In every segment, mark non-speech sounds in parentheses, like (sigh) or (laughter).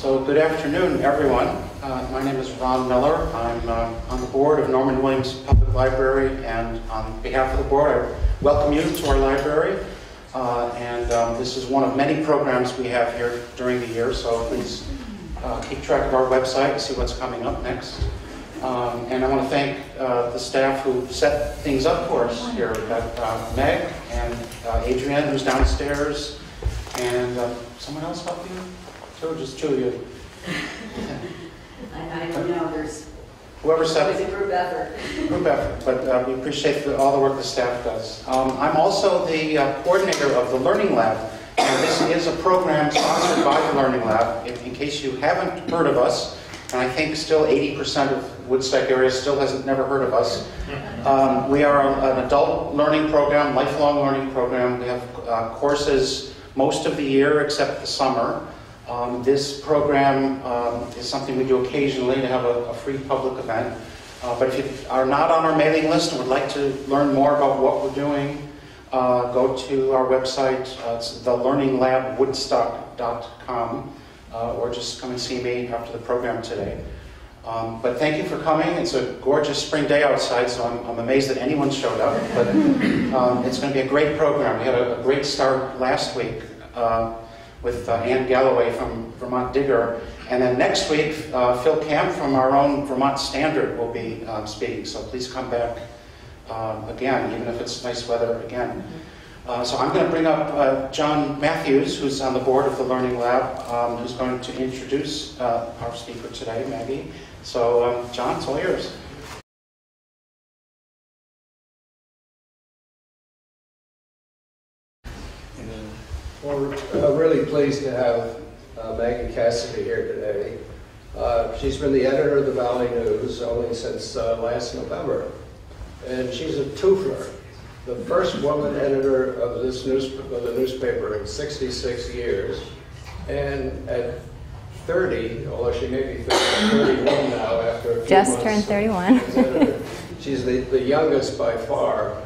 So good afternoon, everyone. Uh, my name is Ron Miller. I'm uh, on the board of Norman Williams Public Library, and on behalf of the board, I welcome you to our library. Uh, and um, this is one of many programs we have here during the year, so please uh, keep track of our website and see what's coming up next. Um, and I want to thank uh, the staff who set things up for us here. We've got uh, Meg and Adrienne, who's downstairs, and someone else help you? Two, just two of you. I, I don't know, there's Whoever always said a group effort. group effort, but uh, we appreciate the, all the work the staff does. Um, I'm also the uh, coordinator of the Learning Lab. And this is a program sponsored by the Learning Lab. In, in case you haven't heard of us, and I think still 80% of Woodstock area still hasn't never heard of us. Um, we are an adult learning program, lifelong learning program. We have uh, courses most of the year except the summer. Um, this program um, is something we do occasionally to have a, a free public event. Uh, but if you are not on our mailing list and would like to learn more about what we're doing, uh, go to our website. Uh, it's thelearninglabwoodstock.com, uh, or just come and see me after the program today. Um, but thank you for coming. It's a gorgeous spring day outside, so I'm, I'm amazed that anyone showed up. But um, it's going to be a great program. We had a, a great start last week. Uh, with uh, Anne Galloway from Vermont Digger. And then next week, uh, Phil Camp from our own Vermont Standard will be um, speaking. So please come back um, again, even if it's nice weather again. Uh, so I'm going to bring up uh, John Matthews, who's on the board of the Learning Lab, um, who's going to introduce our speaker today, Maggie. So, um, John, it's all yours. We're uh, really pleased to have uh, Maggie Cassidy here today. Uh, she's been the editor of the Valley News only since uh, last November. And she's a twofer, the first woman editor of this news, of the newspaper in 66 years. And at 30, although she may be 31 now after a few Just turned 31. she's the, the youngest by far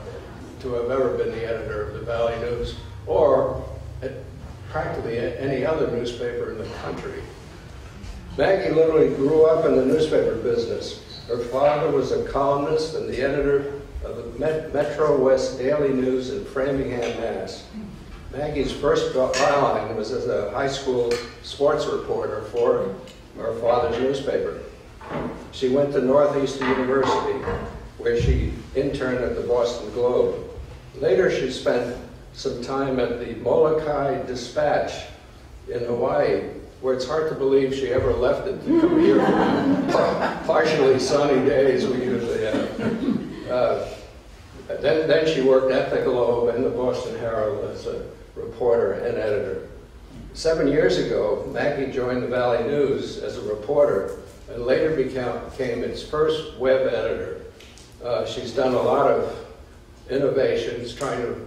to have ever been the editor of the Valley News, or practically any other newspaper in the country. Maggie literally grew up in the newspaper business. Her father was a columnist and the editor of the Metro West Daily News in Framingham, Mass. Maggie's first byline was as a high school sports reporter for her father's newspaper. She went to Northeastern University, where she interned at the Boston Globe. Later, she spent some time at the Molokai Dispatch in Hawaii, where it's hard to believe she ever left it to come here for (laughs) partially sunny days we usually have. Uh, then, then she worked at the Globe and the Boston Herald as a reporter and editor. Seven years ago, Maggie joined the Valley News as a reporter and later became, became its first web editor. Uh, she's done a lot of innovations trying to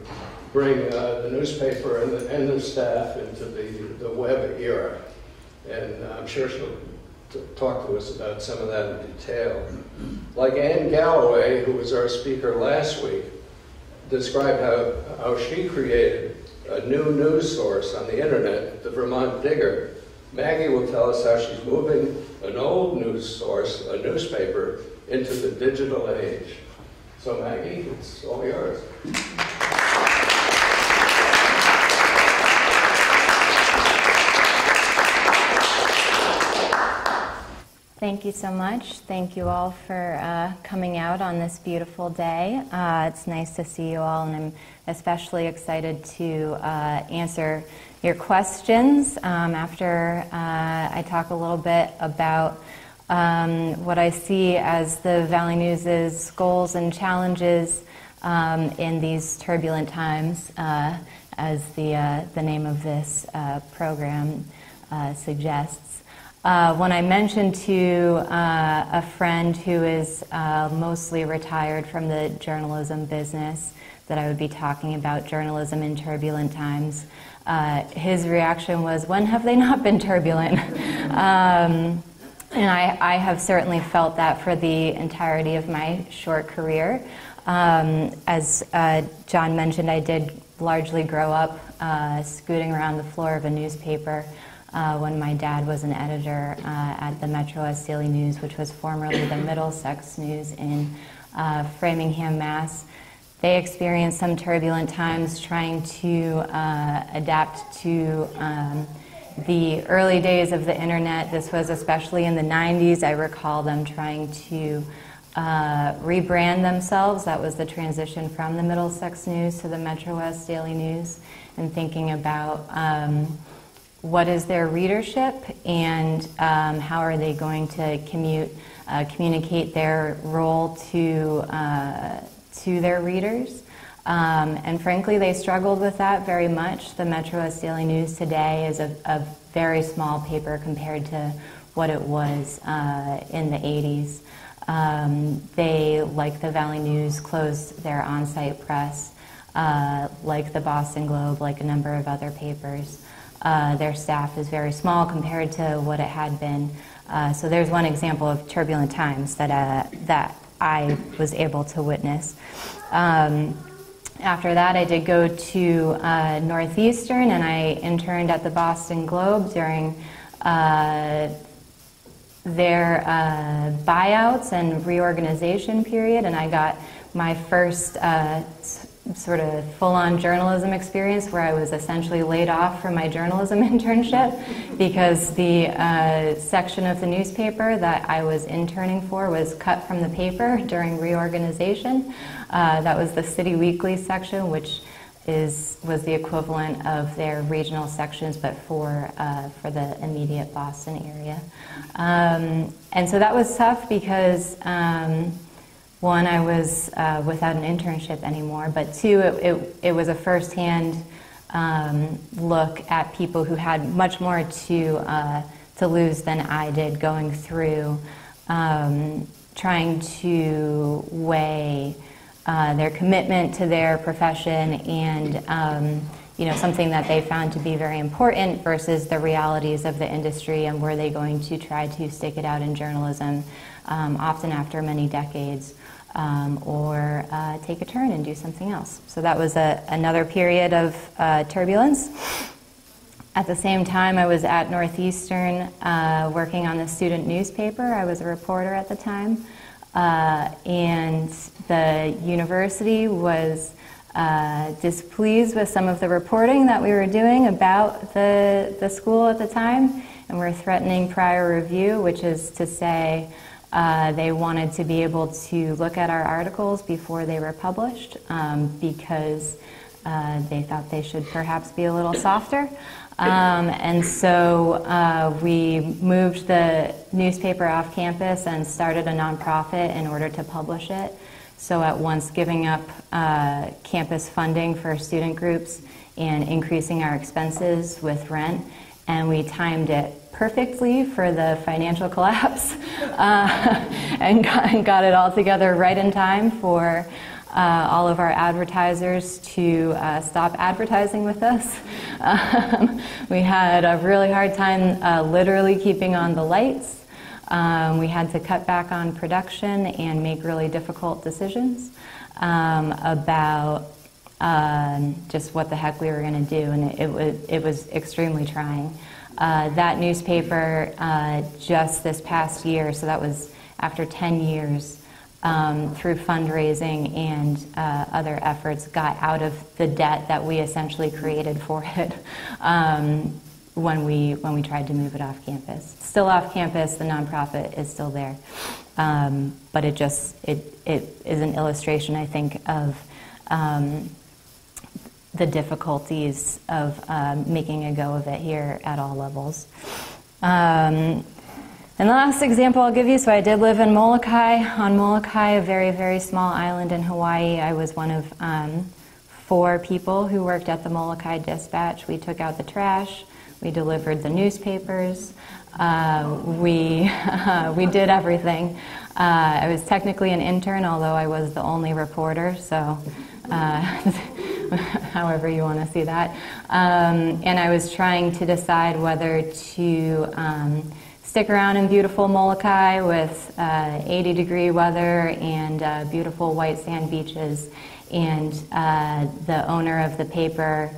bring uh, the newspaper and the, and the staff into the, the web era. And I'm sure she'll talk to us about some of that in detail. Like Anne Galloway, who was our speaker last week, described how, how she created a new news source on the internet, the Vermont Digger. Maggie will tell us how she's moving an old news source, a newspaper, into the digital age. So Maggie, it's all yours. Thank you so much. Thank you all for uh, coming out on this beautiful day. Uh, it's nice to see you all, and I'm especially excited to uh, answer your questions um, after uh, I talk a little bit about um, what I see as the Valley News's goals and challenges um, in these turbulent times, uh, as the, uh, the name of this program suggests. Uh, when I mentioned to uh, a friend who is uh, mostly retired from the journalism business that I would be talking about journalism in turbulent times, uh, his reaction was, When have they not been turbulent? (laughs) um, and I, I, have certainly felt that for the entirety of my short career. Um, as uh, John mentioned, I did largely grow up uh, scooting around the floor of a newspaper. Uh, when my dad was an editor uh, at the Metro West Daily News, which was formerly the Middlesex News in uh, Framingham, Mass. They experienced some turbulent times trying to uh, adapt to um, the early days of the internet. This was especially in the 90s. I recall them trying to uh, rebrand themselves. That was the transition from the Middlesex News to the Metro West Daily News, and thinking about um, what is their readership and um, how are they going to commute, uh, communicate their role to, uh, to their readers. Um, and frankly, they struggled with that very much. The Metro West Daily News today is a, a very small paper compared to what it was uh, in the 80s. Um, they, like the Valley News, closed their on site press, uh, like the Boston Globe, like a number of other papers. Uh, their staff is very small compared to what it had been. Uh, so there's one example of turbulent times that, uh, that I was able to witness. Um, after that, I did go to uh, Northeastern and I interned at the Boston Globe during uh, their buyouts and reorganization period, and I got my first uh, sort of full on journalism experience where I was essentially laid off from my journalism (laughs) internship because the uh, section of the newspaper that I was interning for was cut from the paper (laughs) during reorganization. Uh, that was the City Weekly section, which is was the equivalent of their regional sections, but for uh, for the immediate Boston area. Um, and so that was tough because um, one, I was uh, without an internship anymore, but two, it, it, it was a firsthand um, look at people who had much more to uh, to lose than I did, going through um, trying to weigh uh, their commitment to their profession and um, you know something that they found to be very important versus the realities of the industry and were they going to try to stick it out in journalism um, often after many decades um, or uh, take a turn and do something else. So that was a, another period of uh, turbulence. At the same time i was at northeastern uh, working on the student newspaper. I was a reporter at the time. Uh, and the university was uh, displeased with some of the reporting that we were doing about the, the school at the time, and we're threatening prior review, which is to say uh, they wanted to be able to look at our articles before they were published um, because uh, they thought they should perhaps be a little softer. Um, and so uh, we moved the newspaper off campus and started a nonprofit in order to publish it. So at once giving up uh, campus funding for student groups and increasing our expenses with rent, and we timed it perfectly for the financial (laughs) collapse uh, (laughs) and, got, and got it all together right in time for uh, all of our advertisers to uh, stop advertising with us. (laughs) Um, we had a really hard time uh, literally keeping on the lights. Um, we had to cut back on production and make really difficult decisions um, about um, just what the heck we were going to do, and it, it, was, it was extremely trying. Uh, that newspaper uh, just this past year, so that was after 10 years, um, through fundraising and uh, other efforts, got out of the debt that we essentially created for it (laughs) um, when we when we tried to move it off campus. Still off campus, the nonprofit is still there, um, but it just it it is an illustration, I think, of um, the difficulties of uh, making a go of it here at all levels. Um, and the last example I'll give you, so I did live in Molokai. On Molokai, a very, very small island in Hawaii, I was one of um, four people who worked at the Molokai Dispatch. We took out the trash, we delivered the newspapers, uh, we, (laughs) uh, we did everything. Uh, I was technically an intern, although I was the only reporter, so uh, (laughs) however you want to see that. Um, and I was trying to decide whether to um, stick around in beautiful Molokai with uh, 80 degree weather and uh, beautiful white sand beaches. And uh, the owner of the paper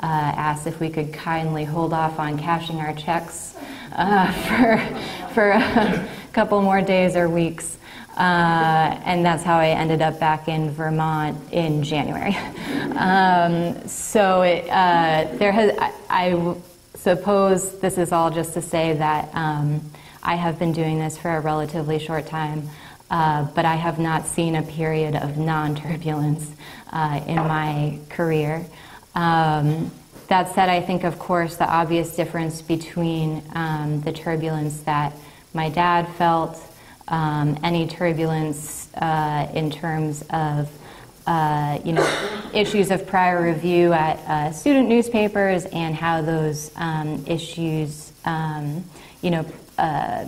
asked if we could kindly hold off on cashing our checks uh, (laughs) for, for a couple more days or weeks. Uh, and that's how I ended up back in Vermont in January. (laughs) Um, so it, uh, there has, I, I suppose this is all just to say that um, I have been doing this for a relatively short time, uh, but I have not seen a period of non-turbulence uh, in my career. Um, that said, I think, of course, the obvious difference between um, the turbulence that my dad felt um, any turbulence uh, in terms of uh, you know issues of prior review at uh, student newspapers and how those um, issues um, you know uh,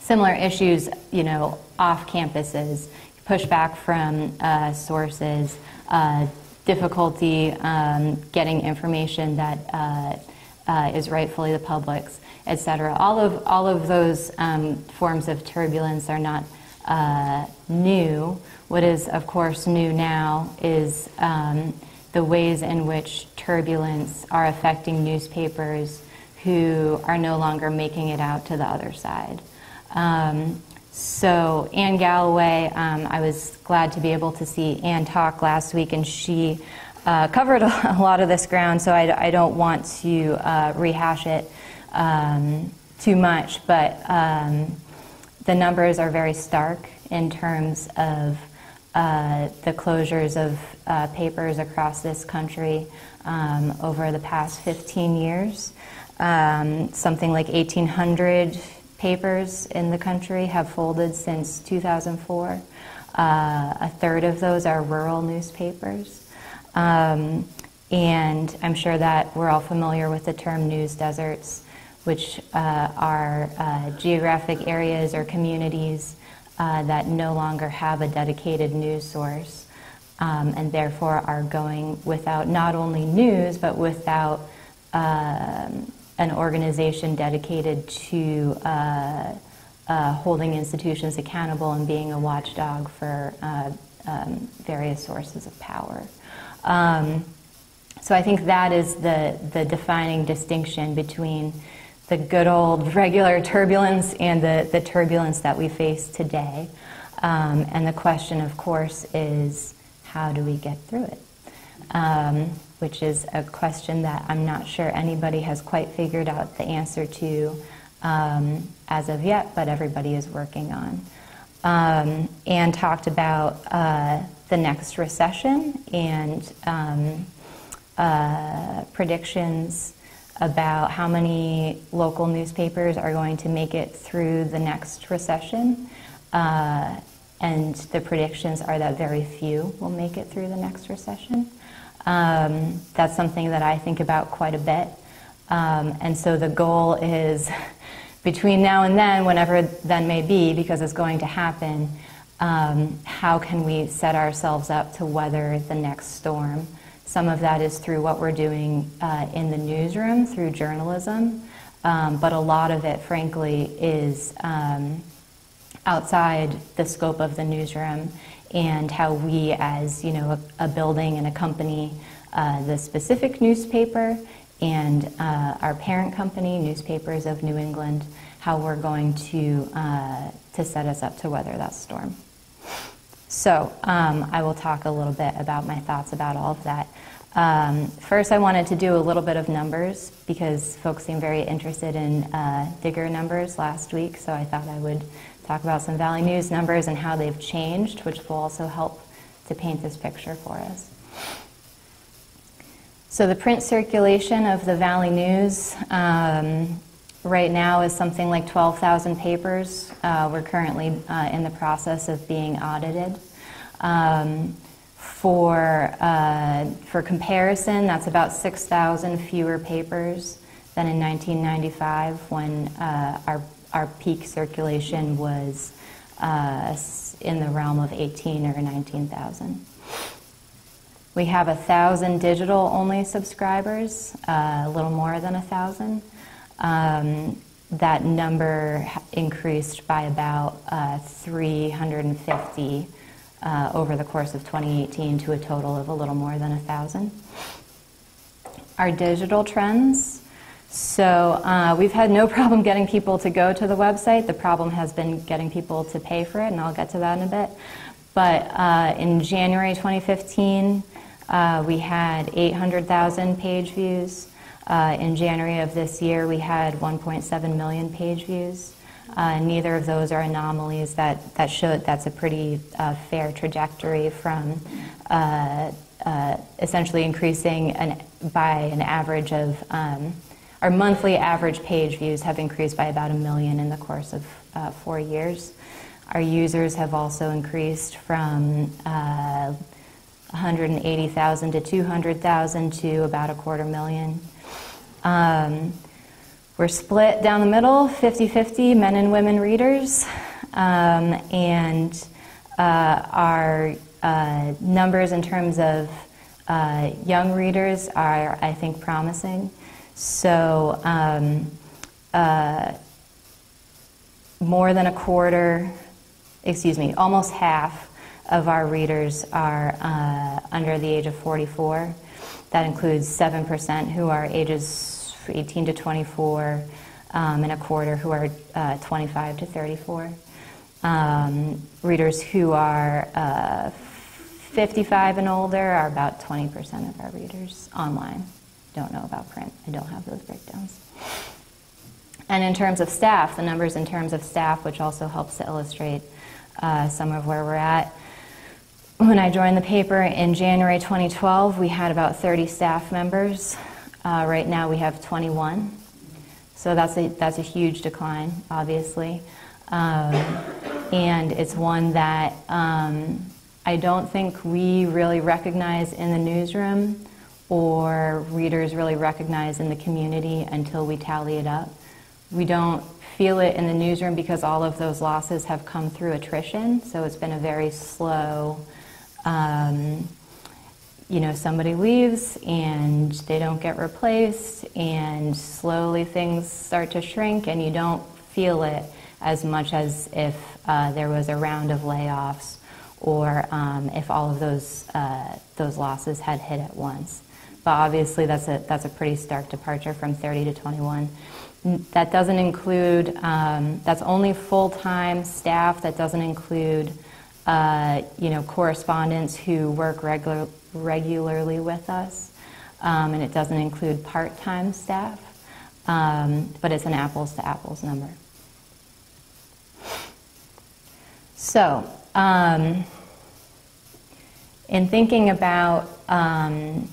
similar issues you know off campuses pushback from uh, sources uh, difficulty um, getting information that is rightfully the public's etc. All of all of those um, forms of turbulence are not uh, new. What is, of course, new now is um, the ways in which turbulence are affecting newspapers who are no longer making it out to the other side. Um, so Anne Galloway, um, I was glad to be able to see Anne talk last week, and she uh, covered (laughs) a lot of this ground, so I, I don't want to uh, rehash it um, too much, but um, the numbers are very stark in terms of uh, the closures of uh, papers across this country um, over the past 15 years. Um, something like 1,800 papers in the country have folded since 2004. Uh, a third of those are rural newspapers. Um, and I'm sure that we're all familiar with the term news deserts which uh, are uh, geographic areas or communities uh, that no longer have a dedicated news source um, and therefore are going without not only news but without um, an organization dedicated to uh, uh, holding institutions accountable and being a watchdog for uh, um, various sources of power. Um, so I think that is the, the defining distinction between the good old regular turbulence and the, the turbulence that we face today. Um, and the question, of course, is how do we get through it? Um, which is a question that I'm not sure anybody has quite figured out the answer to um, as of yet, but everybody is working on. Um, and talked about uh, the next recession and um, uh, predictions about how many local newspapers are going to make it through the next recession. Uh, and the predictions are that very few will make it through the next recession. Um, that's something that I think about quite a bit. Um, and so the goal is (laughs) between now and then, whenever then may be, because it's going to happen, um, how can we set ourselves up to weather the next storm? Some of that is through what we're doing uh, in the newsroom, through journalism, um, but a lot of it, frankly, is um, outside the scope of the newsroom and how we, as you know, a, a building and a company, uh, the specific newspaper and uh, our parent company, Newspapers of New England, how we're going to uh, to set us up to weather that storm. So um, I will talk a little bit about my thoughts about all of that. Um, first, I wanted to do a little bit of numbers because folks seemed very interested in uh, Digger numbers last week, so I thought I would talk about some Valley News numbers and how they've changed, which will also help to paint this picture for us. So the print circulation of the Valley News um, right now is something like 12,000 papers. Uh, we're currently uh, in the process of being audited. Um, for, uh, for comparison, that's about 6,000 fewer papers than in 1995 when uh, our, our peak circulation was uh, in the realm of 18 or 19,000. We have a thousand digital only subscribers, uh, a little more than a thousand. Um, that number increased by about uh, 350 uh, over the course of 2018 to a total of a little more than a thousand. our digital trends. So uh, we've had no (laughs) problem getting people to go to the website. The problem has been getting people to pay for it, and I'll get to that in a bit. But uh, in January 2015, uh, we had 800,000 page views. Uh, in January of this year, we had 1.7 million page views. Uh, neither of those are anomalies that, that should, that's a pretty uh, fair trajectory from uh, uh essentially increasing an, by an average of, um, our monthly average page views have increased by about a million in the course of uh, four years. Our users have also increased from uh, 180,000 to 200,000 to about a quarter million. Um, we're split down the middle, 50 50 men and women readers. Um, and uh, our uh, numbers in terms of uh, young readers are, I think, promising. So, um, uh, more than a quarter, excuse me, almost half of our readers are uh, under the age of 44. That includes 7% who are ages 18 to 24, um, and a quarter who are uh, 25 to 34. Um, readers who are uh, 55 and older are about 20% of our readers online. Don't know about print. I don't have those breakdowns. And in terms of staff, the numbers in terms of staff, which also helps to illustrate uh, some of where we're at. When I joined the paper in January 2012, we had about 30 staff members. Uh, right now we have 21. So that's a, that's a huge decline, obviously. Um, and it's one that um, I don't think we really recognize in the newsroom or readers really recognize in the community until we tally it up. We don't feel it in the newsroom because all of those losses have come through attrition, so it's been a very slow um, you know, somebody leaves and they don't get replaced, and slowly things start to shrink, and you don't feel it as much as if uh, there was a round of layoffs or um, if all of those uh, those losses had hit at once. But obviously, that's a that's a pretty stark departure from 30 to 21. That doesn't include um, that's only full time staff. That doesn't include uh, you know correspondents who work regular regularly with us, um, and it doesn't include part-time staff, um, but it's an apples-to-apples number. So, um, in thinking about um,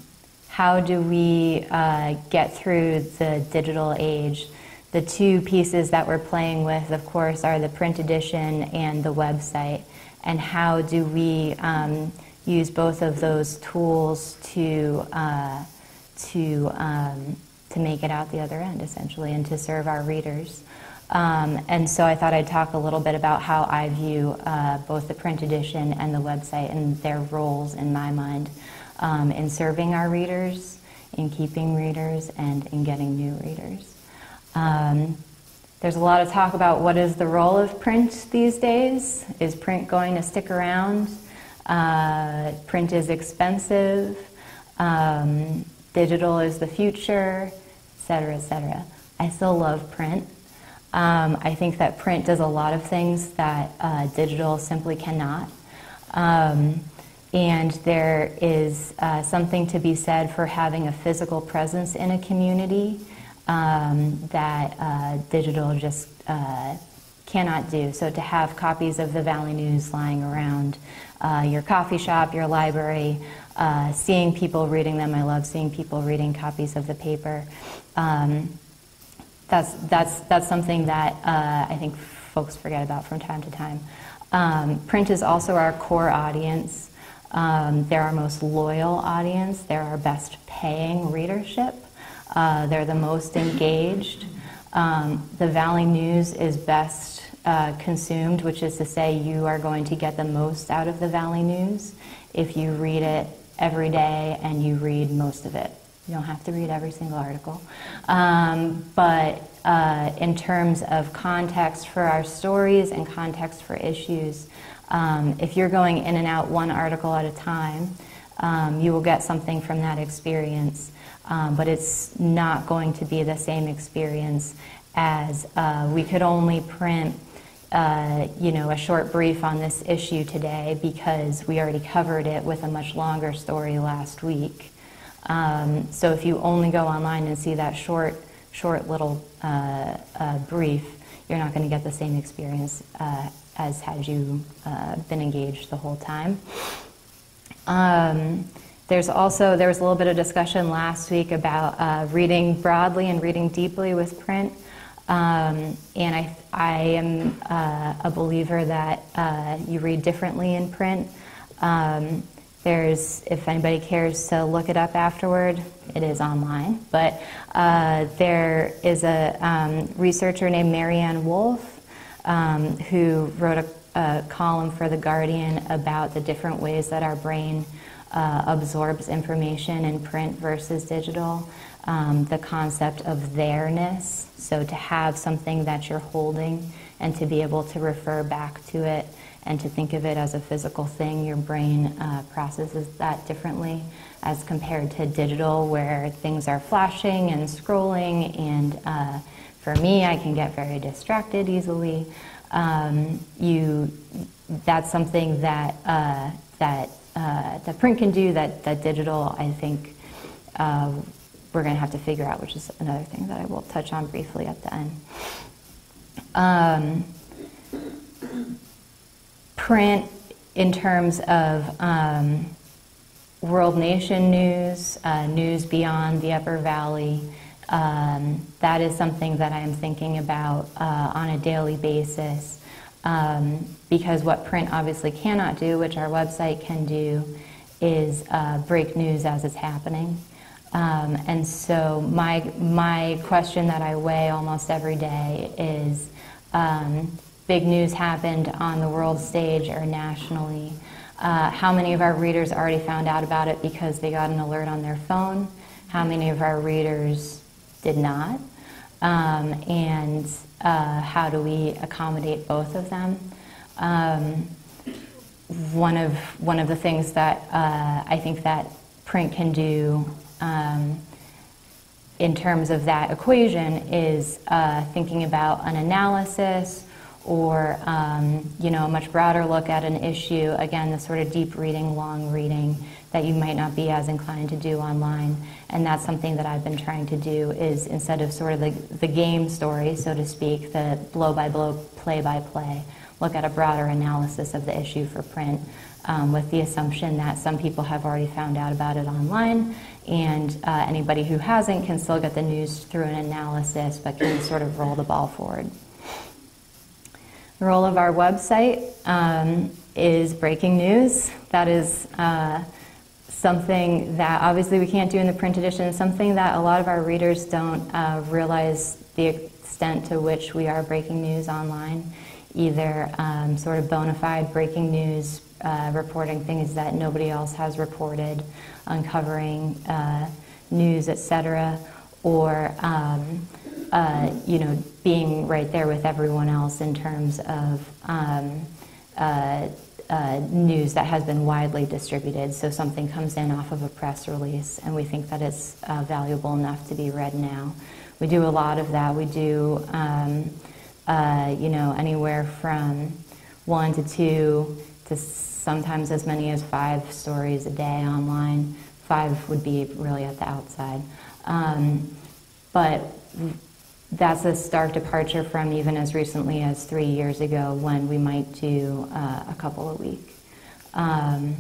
how do we uh, get through the digital age, the two pieces that we're playing with, of course, are the print edition and the website. And how do we um, use both of those tools to uh, to um, to make it out the other end, essentially, and to serve our readers. Um, and so I thought I'd talk a little bit about how I view uh, both the print edition and the website and their roles in my mind um, in serving our readers, in keeping readers, and in getting new readers. Um, there's a lot of talk about what is the role of print these days. Is print going to stick around? Uh, print is expensive. Um, digital is the future, et cetera, et cetera. I still love print. Um, I think that print does a lot of things that uh, digital simply cannot. Um, and there is uh, something to be said for having a physical presence in a community um, that uh, digital just uh, cannot do. So to have copies of the Valley News lying around uh, your coffee shop, your library, uh, seeing people reading them. I love seeing people reading copies of the paper. Um, that's, that's, that's something that uh, I think folks forget about from time to time. Um, print is also our core audience. Um, they're our most loyal audience. They're our best paying readership. Uh, they're the most engaged. Um, the Valley News is best uh, consumed, which is to say, you are going to get the most out of the Valley News if you read it every day and you read most of it. You don't have to read every single article. Um, but uh, in terms of context for our stories and context for issues, um, if you're going in and out one article at a time, um, you will get something from that experience. um, but it's not going to be the same experience as uh, we could only print. Uh, you know, a short brief on this issue today because we already covered it with a much longer story last week. Um, so if you only go online and see that short, short little uh, uh, brief, you're not going to get the same experience uh, as had you uh, been engaged the whole time. Um, there's also there was a little bit of discussion last week about reading broadly and reading deeply with print. Um, and I, I am uh, a believer that uh, you read differently in print. Um, there's, if anybody cares to look it up afterward, it is online. But uh, there is a um, researcher named Maryanne Wolf um, who wrote a, a, column for The Guardian about the different ways that our brain uh, absorbs information in print versus digital. Um, the concept of there-ness, so to have something that you're holding and to be able to refer back to it and to think of it as a physical thing, your brain uh, processes that differently as compared to digital, where things are flashing and scrolling. And uh, for me, I can get very distracted easily. Um, you, that's something that uh, that uh, that print can do. That that digital, I think. We're going to have to figure out, which is another thing that I will touch on briefly at the end. Um, print in terms of um, world nation news, uh, news beyond the Upper Valley. Um, that is something that I am thinking about uh, on a daily basis um, because what print obviously cannot do, which our website can do, is uh, break news as it's happening. Um, and so my my question that I weigh almost every day is um, big news happened on the world stage or nationally. Uh, how many of our readers already found out about it because they got an alert on their phone? How many of our readers did not? Um, and uh, how do we accommodate both of them? Um, one of one of the things that uh, I think that print can do um, in terms of that equation is uh, thinking about an analysis or um, you know a much broader look at an issue. Again the sort of deep reading long reading that you might not be as inclined to do online. And that's something that i've been trying to do is instead of sort of the, the game story so to speak the blow by blow play by play look at a broader analysis of the issue for print um, with the assumption that some people have already found out about it online and uh, anybody who hasn't can still get the news through an analysis but can sort of roll the ball forward the role of our website um, is breaking news. That is uh, something that obviously we can't do in the print edition, something that a lot of our readers don't uh, realize the extent to which we are breaking news online, either um, sort of bona fide breaking news, uh, reporting things that nobody else has reported, uncovering uh, news, etc., or um, uh, you know, being right there with everyone else in terms of um, uh, uh, news that has been widely distributed. So something comes in off of a press release, and we think that it's valuable enough to be read now. We do a lot of that. We do, um, you know, anywhere from one to two to sometimes as many as five stories a day online. Five would be really at the outside. Um, but that's a stark departure from even as recently as three years ago when we might do uh, a couple a week. Um,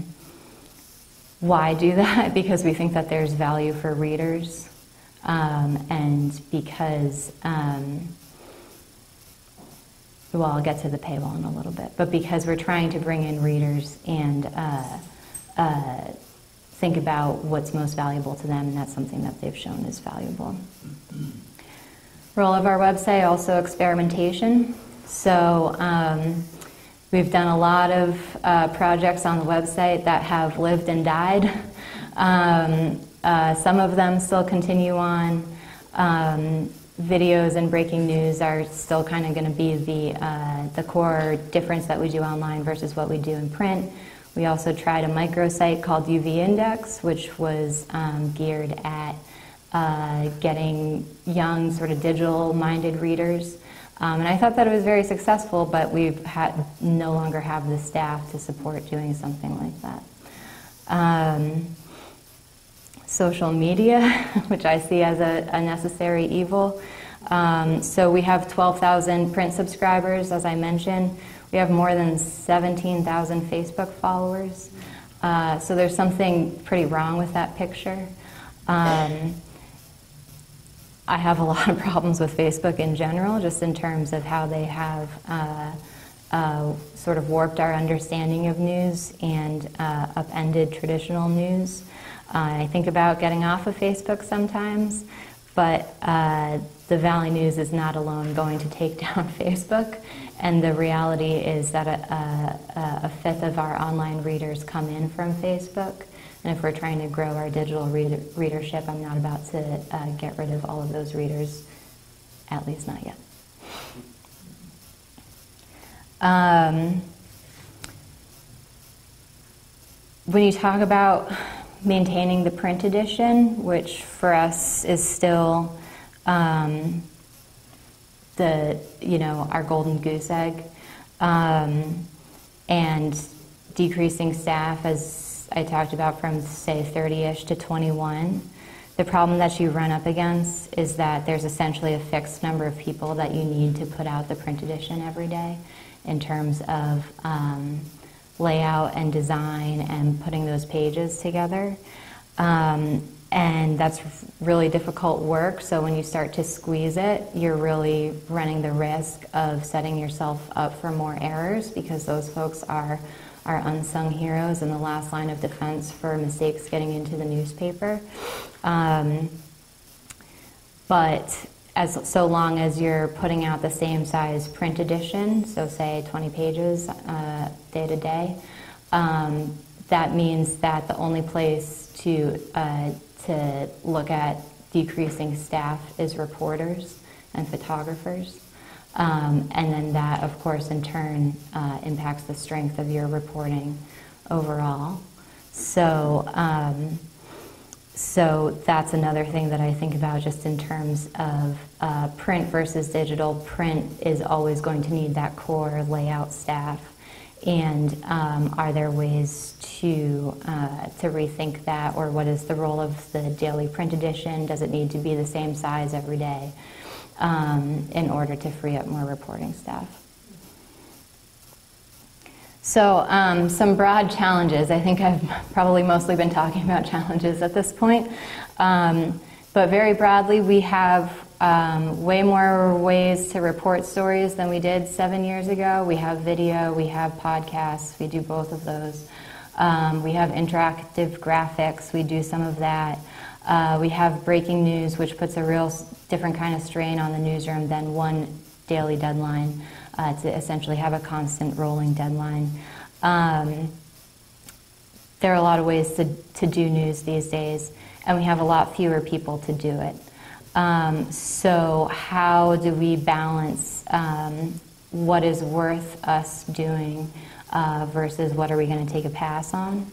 why do (laughs) that? because we think that there's value for readers um, and because, um, well, I'll get to the paywall in a little bit, but because we're trying to bring in readers and uh, uh, think about what's most valuable to them, and that's something that they've shown is valuable. Role of our website, also experimentation. So um, we've done a lot of uh, projects on the website that have lived and died. Um, uh, some of them still continue on. Um, videos and breaking news are still kind of going to be the, uh, the core difference that we do online versus what we do in print. We also tried a microsite called UV Index, which was um, geared at uh, getting young, sort of digital-minded readers. Um, and I thought that it was very successful, but we no longer have the staff to support doing something like that. Um, social media, (laughs) which I see as a, a necessary evil. Um, so we have 12,000 print subscribers, as I mentioned. We have more than 17,000 Facebook followers. Uh, so there's something pretty wrong with that picture. Um, I have a (laughs) lot of problems with Facebook in general, just in terms of how they have uh, uh, sort of warped our understanding of news and uh, upended traditional news. Uh, I think about getting off of Facebook sometimes, but uh, the Valley News is not alone going to take (laughs) down Facebook. And the reality is that a, a, a, fifth of our online readers come in from Facebook. And if we're trying to grow our digital reader, readership, I'm not about to uh, get rid of all of those readers, at least not yet. Um, when you talk about maintaining the print edition, which for us is still um, the you know our golden goose egg, um, and decreasing staff as I talked about from say 30ish to 21. The problem that you run up against is that there's essentially a fixed number of people that you need to put out the print edition every day in terms of um, layout and design and putting those pages together. Um, and that's really difficult work. So when you start to squeeze it, you're really running the risk of setting yourself up for more errors because those folks are our unsung heroes in the last line of defense for mistakes getting into the newspaper. Um, but as so long as you're putting out the same size print edition, so say 20 pages uh, day to day, um, that means that the only place to uh, to look at decreasing staff is reporters and photographers. Um, and then that, of course, in turn uh, impacts the strength of your reporting overall. So, um, so that's another thing that I think about just in terms of uh, print versus digital. Print is always going to need that core layout staff and um, are there ways to uh, to rethink that, or what is the role of the daily print edition? Does it need to be the same size every day um, in order to free up more reporting staff? So, um, some broad challenges. I think I've probably mostly been talking about challenges at this point. Um, but very broadly, we have um, way more ways to report stories than we did seven years ago. We have video, we have podcasts, we do both of those. Um, we have interactive graphics, we do some of that. Uh, we have breaking news, which puts a real different kind of strain on the newsroom than one daily deadline uh, to essentially have a constant rolling deadline. Um, there are a lot of ways to, to do news these days, and we have a lot fewer people to do it. Um, so, how do we balance um, what is worth us doing uh, versus what are we going to take a pass on?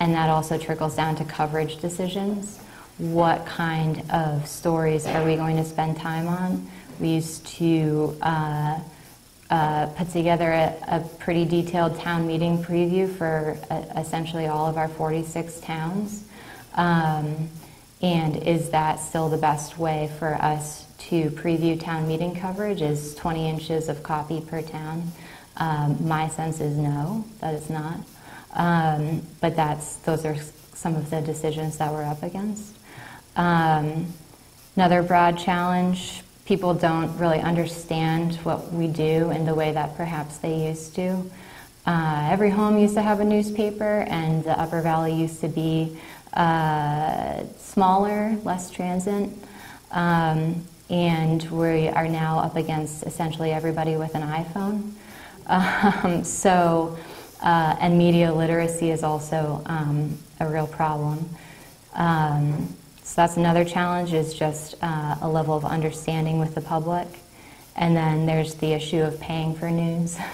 And that also trickles down to coverage decisions. What kind of stories are we going to spend time on? We used to uh, uh, put together a, a, pretty detailed town meeting preview for uh, essentially all of our 46 towns. Um, and is that still the best way for us to preview town meeting coverage? Is 20 inches of copy per town? Um, my sense is no, that it's not. Um, but that's those are some of the decisions that we're up against. Um, another broad challenge: people don't really understand what we do in the way that perhaps they used to. Uh, every home used to have a newspaper, and the Upper Valley used to be uh, smaller, less transient. Um, and we are now up against essentially everybody with an iPhone. (laughs) Um, so, uh, and media literacy is also um, a real problem. Um, so that's another challenge is just uh, a level of understanding with the public. And then there's the issue of paying for news. (laughs)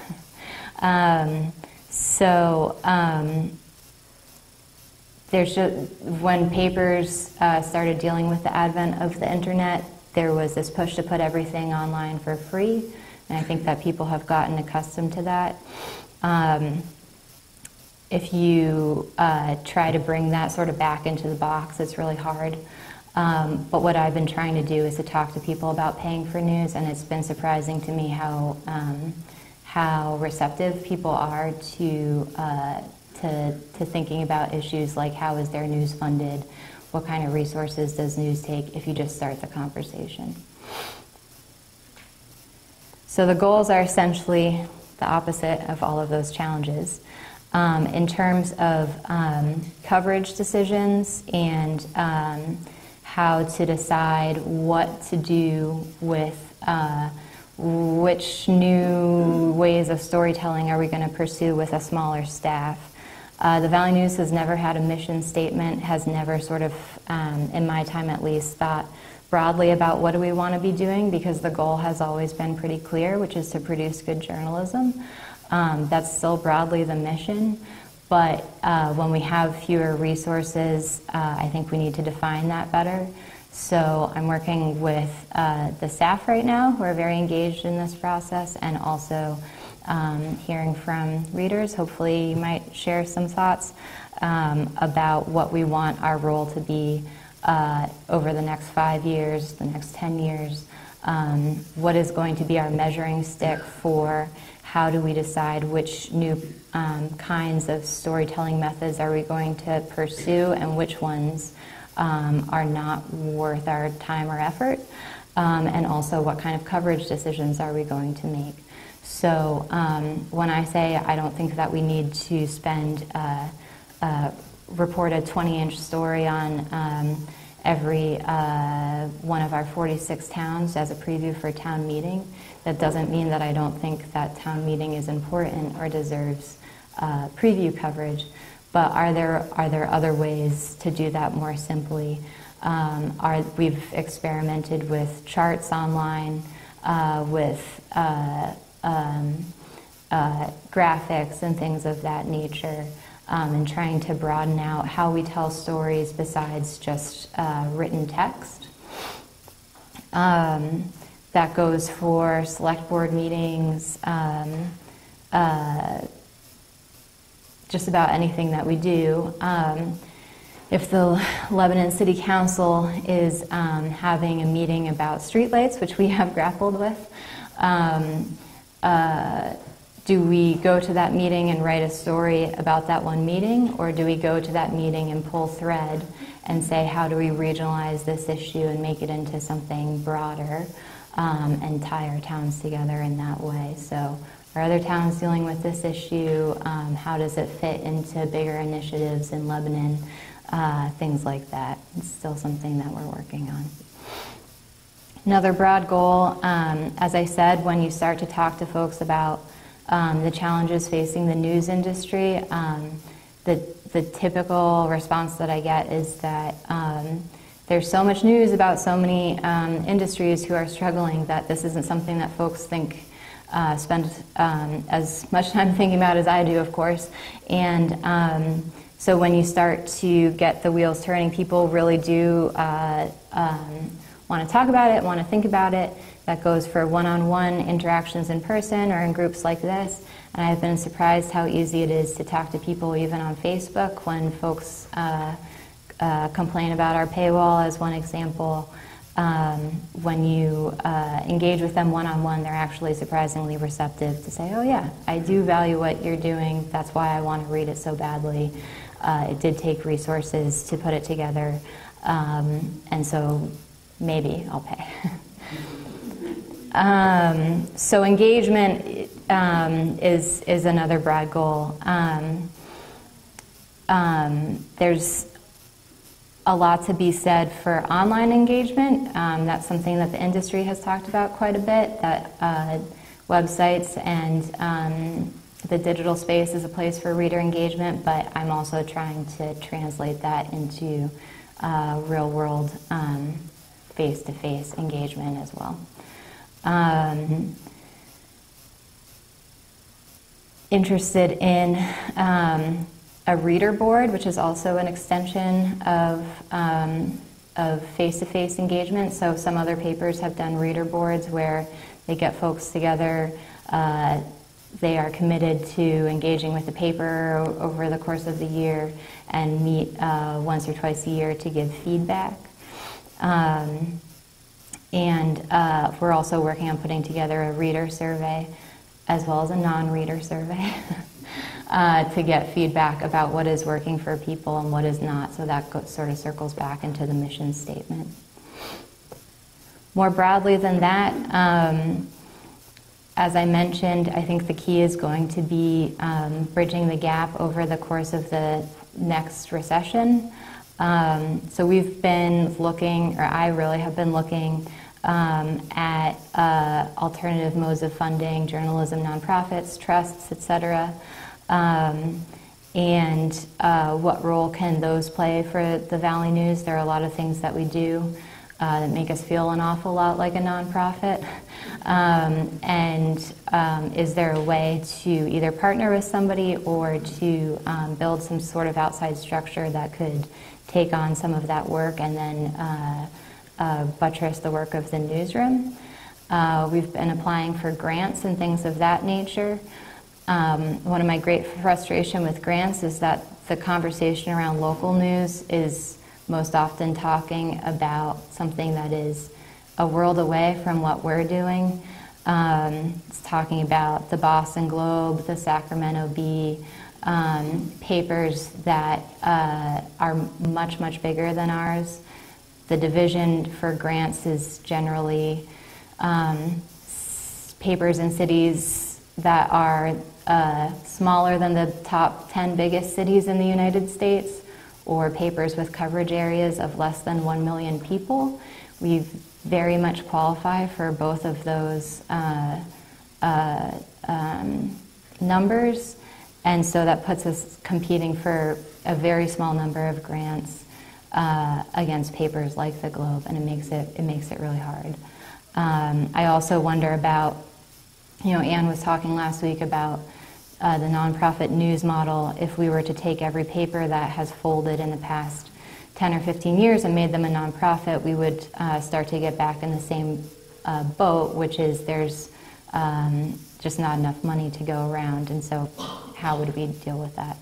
Um, so, um, there's when papers uh, started dealing with the advent of the internet, there was this push to put everything online for free, and I think that people have gotten accustomed to that. Um, if you uh, try to bring that sort of back into the box, it's really hard. Um, but what I've been trying to do is to talk to people about paying for news, and it's been surprising to me how um, how receptive people are to, uh, to to thinking about issues like how is their news funded, what kind of resources does news take if you just start the conversation. So the goals are essentially the opposite of all of those challenges. Um, in terms of um, coverage decisions and um, how to decide what to do with uh, which new ways of storytelling are we going to pursue with a smaller staff. Uh, the Valley News has never had a mission statement, has never sort of, um, in my time at least, thought broadly about what do we want to be doing because the goal has always been pretty clear, which is to produce good journalism. Um, that's still broadly the mission. But uh, when we have fewer resources, uh, I think we need to define that better. So I'm working with uh, the staff right now who are very engaged in this process and also um, hearing from readers. Hopefully, you might share some thoughts um, about what we want our role to be uh, over the next five years, the next 10 years. Um, what is going to be our measuring stick for how do we decide which new um, kinds of storytelling methods are we going to pursue and which ones um, are not worth our time or effort? Um, and also, what kind of coverage decisions are we going to make? So, um, when I say I don't think that we need to spend, uh, uh, report a 20 inch story on um, every uh, one of our 46 towns as a preview for a town meeting. That doesn't mean that I don't think that town meeting is important or deserves uh, preview coverage, but are there, are there other ways to do that more simply? Um, are, we've experimented with charts online, uh, with uh, um, uh, graphics and things of that nature um, and trying to broaden out how we tell stories besides just uh, written text. Um, that goes for select board meetings, um, uh, just about anything that we do. Um, if the Lebanon City Council is um, having a meeting about streetlights, which we have grappled with, um, uh, do we go to that meeting and write a story about that one meeting, or do we go to that meeting and pull thread and say, how do we regionalize this issue and make it into something broader um, and tie our towns together in that way? So, are other towns dealing with this issue? Um, how does it fit into bigger initiatives in Lebanon? Uh, things like that. It's still something that we're working on. Another broad goal, um, as I said, when you start to talk to folks about um, the challenges facing the news industry. Um, the, the typical response that I get is that um, there's so much news about so many um, industries who are struggling that this isn't something that folks think uh, spend um, as much time (laughs) thinking about as I do, of course. And um, so when you start to get the wheels turning, people really do uh, want to talk about it, want to think about it. That goes for one on one interactions in person or in groups like this. And I've been surprised how easy it is to talk to people even on Facebook when folks uh, uh, complain about our paywall, as one example. Um, when you uh, engage with them one on one, they're actually surprisingly receptive to say, Oh, yeah, I do value what you're doing. That's why I want to read it so badly. Uh, it did take resources to put it together. Um, and so maybe I'll pay. (laughs) Um, so engagement um, is is another broad goal. Um, um, there's a lot to be said for online engagement. Um, that's something that the industry has talked about quite a bit. That uh, websites and um, the digital space is a place for reader engagement, but I'm also trying to translate that into uh, real world face to face engagement as well. Um, interested in um, a reader board, which is also an extension of um, of face-to-face engagement. So some other papers have done reader boards where they get folks together. Uh, they are committed to engaging with the paper over the course of the year and meet uh, once or twice a year to give feedback. Um, and uh, we're also working on putting together a reader survey as well as a non reader survey (laughs) uh, to get feedback about what is working for people and what is not. So that go- sort of circles back into the mission statement. More broadly than that, um, as I mentioned, I think the key is going to be um, bridging the gap over the course of the next recession. Um, so we've been looking, or I really have been looking um, at uh, alternative modes of funding, journalism, nonprofits, trusts, et cetera. Um, and uh, what role can those play for the Valley News? There are a lot of things that we do uh, that make us feel an awful lot like a nonprofit. Um, and um, is there a way to either partner with somebody or to um, build some sort of outside structure that could take on some of that work and then uh, uh, buttress the work of the newsroom? Uh, we've been applying for grants and things of that nature. Um, one of my great frustration with grants is that the conversation around local news is most often talking about something that is a world away from what we're doing. Um, it's talking about the Boston Globe, the Sacramento Bee, um, papers that uh, are much, much bigger than ours. The division for grants is generally um, papers in cities that are uh, smaller than the top 10 biggest cities in the United States, or papers with coverage areas of less than 1 million people. We very much qualify for both of those uh, uh, um, numbers, and so that puts us competing for a very small number of grants uh, against papers like the Globe, and it makes it it makes it really hard. Um, I also wonder about, you know, Anne was talking last week about uh, the nonprofit news model. If we were to take every paper that has folded in the past 10 or 15 years and made them a nonprofit, we would uh, start to get back in the same uh, boat, which is there's um, just not enough money to go around. And so, how would we deal with that?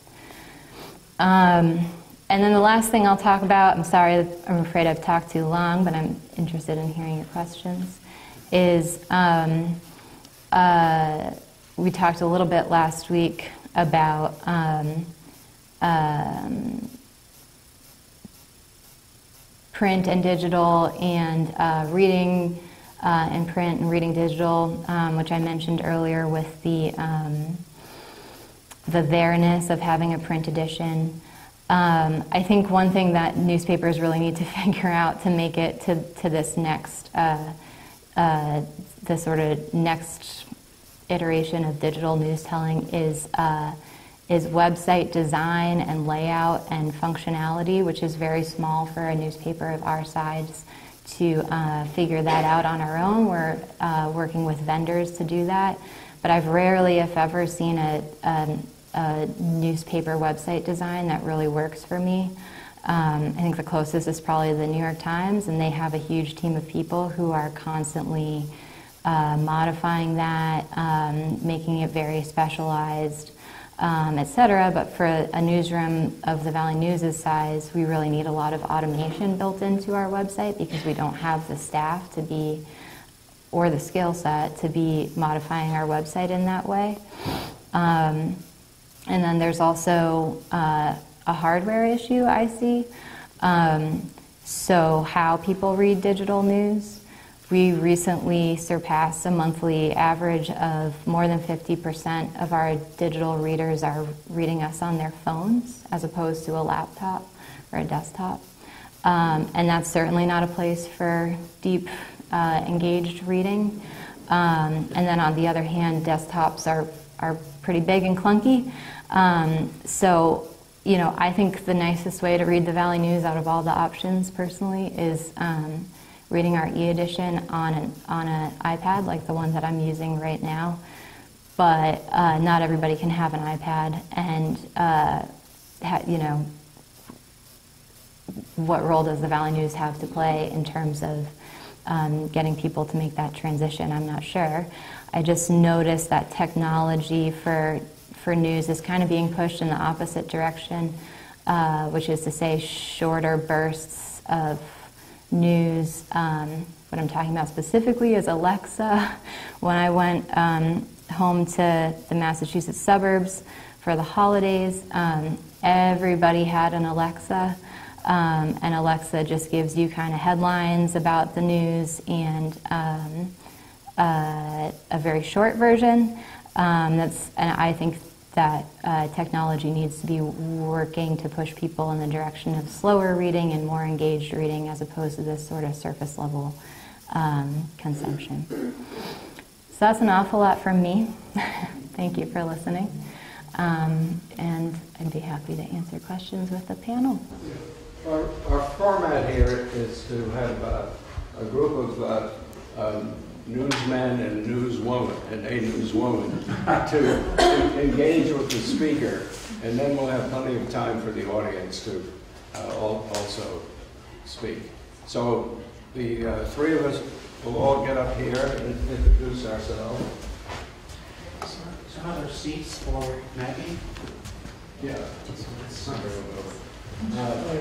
Um, and then the last thing I'll talk about, I'm sorry, I'm afraid I've talked too long, but I'm interested in hearing your questions, is um, uh, we talked a little bit last week about um, um, print and digital and uh, reading uh, in print and reading digital, um, which I mentioned earlier with the um, the there-ness of having a print edition. Um, I think one thing that newspapers really need to (laughs) figure out to make it to, to this next, uh, uh, the sort of next iteration of digital news telling is, uh, is website design and layout and functionality, which is very small for a newspaper of our size to uh, figure that out on our own. We're uh, working with vendors to do that. But I've rarely, if ever, seen a, um, a newspaper website design that really works for me. Um, I think the closest is probably the New York Times, and they have a huge team of people who are constantly uh, modifying that, um, making it very specialized, um, et cetera. But for a, a newsroom of the Valley News' size, we really need a lot of automation built into our website because we don't have the staff to be or the skill set to be modifying our website in that way. Um, and then there's also uh, a hardware issue I see. Um, so, how people read digital news. We recently surpassed a monthly average of more than 50% of our digital readers are reading us on their phones as opposed to a laptop or a desktop. Um, and that's certainly not a place for deep, uh, engaged reading. Um, and then on the other hand, desktops are, are pretty big and clunky. Um, so, you know, I think the nicest way to read the Valley News out of all the options personally is um, reading our e-edition on an on an iPad like the one that I'm using right now. But uh, not everybody can have an iPad, and uh, you know, what role does the Valley News have to play in terms of um, getting people to make that transition? I'm not sure. I just noticed that technology for for news is kind of being pushed in the opposite direction, uh, which is to say, shorter bursts of news. Um, what I'm talking about specifically is Alexa. (laughs) When I went um, home to the Massachusetts suburbs for the holidays, um, everybody had an Alexa. Um, and Alexa just gives you kind of headlines about the news and um, uh, a very short version. Um, that's, and I think that uh, technology needs to be working to push people in the direction of slower reading and more engaged reading as opposed to this sort of surface level um, consumption. So that's an awful lot from me. (laughs) Thank you for listening. Um, and I'd be happy to answer questions with the panel. Our, our format here is to have uh, a group of uh, um, newsmen and newswoman and a newswoman (laughs) to engage with the speaker, and then we'll have plenty of time for the audience to uh, also speak. So the uh, three of us will all get up here and introduce ourselves. Some other seats for Maggie? Yeah. Uh,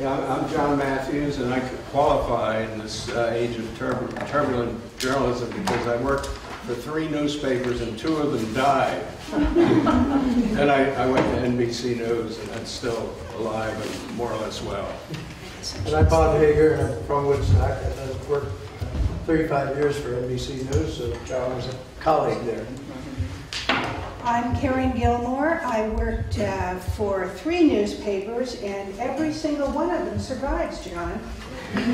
Yeah, I'm John Matthews, and I qualify in this uh, age of turb- turbulent journalism because I worked for three newspapers and two of them died. (laughs) Then I I went to NBC News, and that's still alive and more or less well. And I'm Bob Hager, and from Woodstock, and I've worked 35 years for NBC News, so John was a colleague there. I'm Karen Gilmore. I worked uh, for three newspapers, and every single one of them survives, John. (laughs) but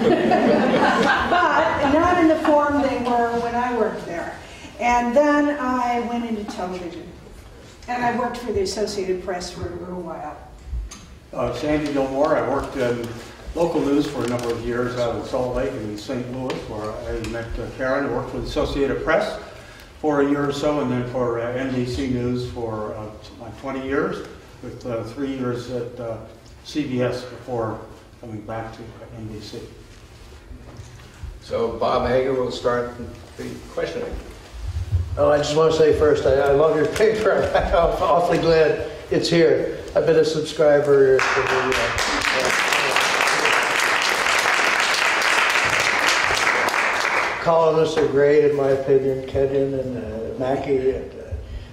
not in the form they were when I worked there. And then I went into television, and I worked for the Associated Press for a little while. Uh, Sandy Gilmore, I worked in local news for a number of years out in Salt Lake and in St. Louis, where I met uh, Karen, I worked with Associated Press for a year or so, and then for uh, NBC News for uh, like 20 years, with uh, three years at uh, CBS before coming back to NBC. So Bob Hager will start the questioning. Oh, I just want to say first, I, I love your paper. (laughs) I'm awfully glad it's here. I've been a subscriber for the. Columnists are great, in my opinion. Kenyon and uh, Mackie and uh,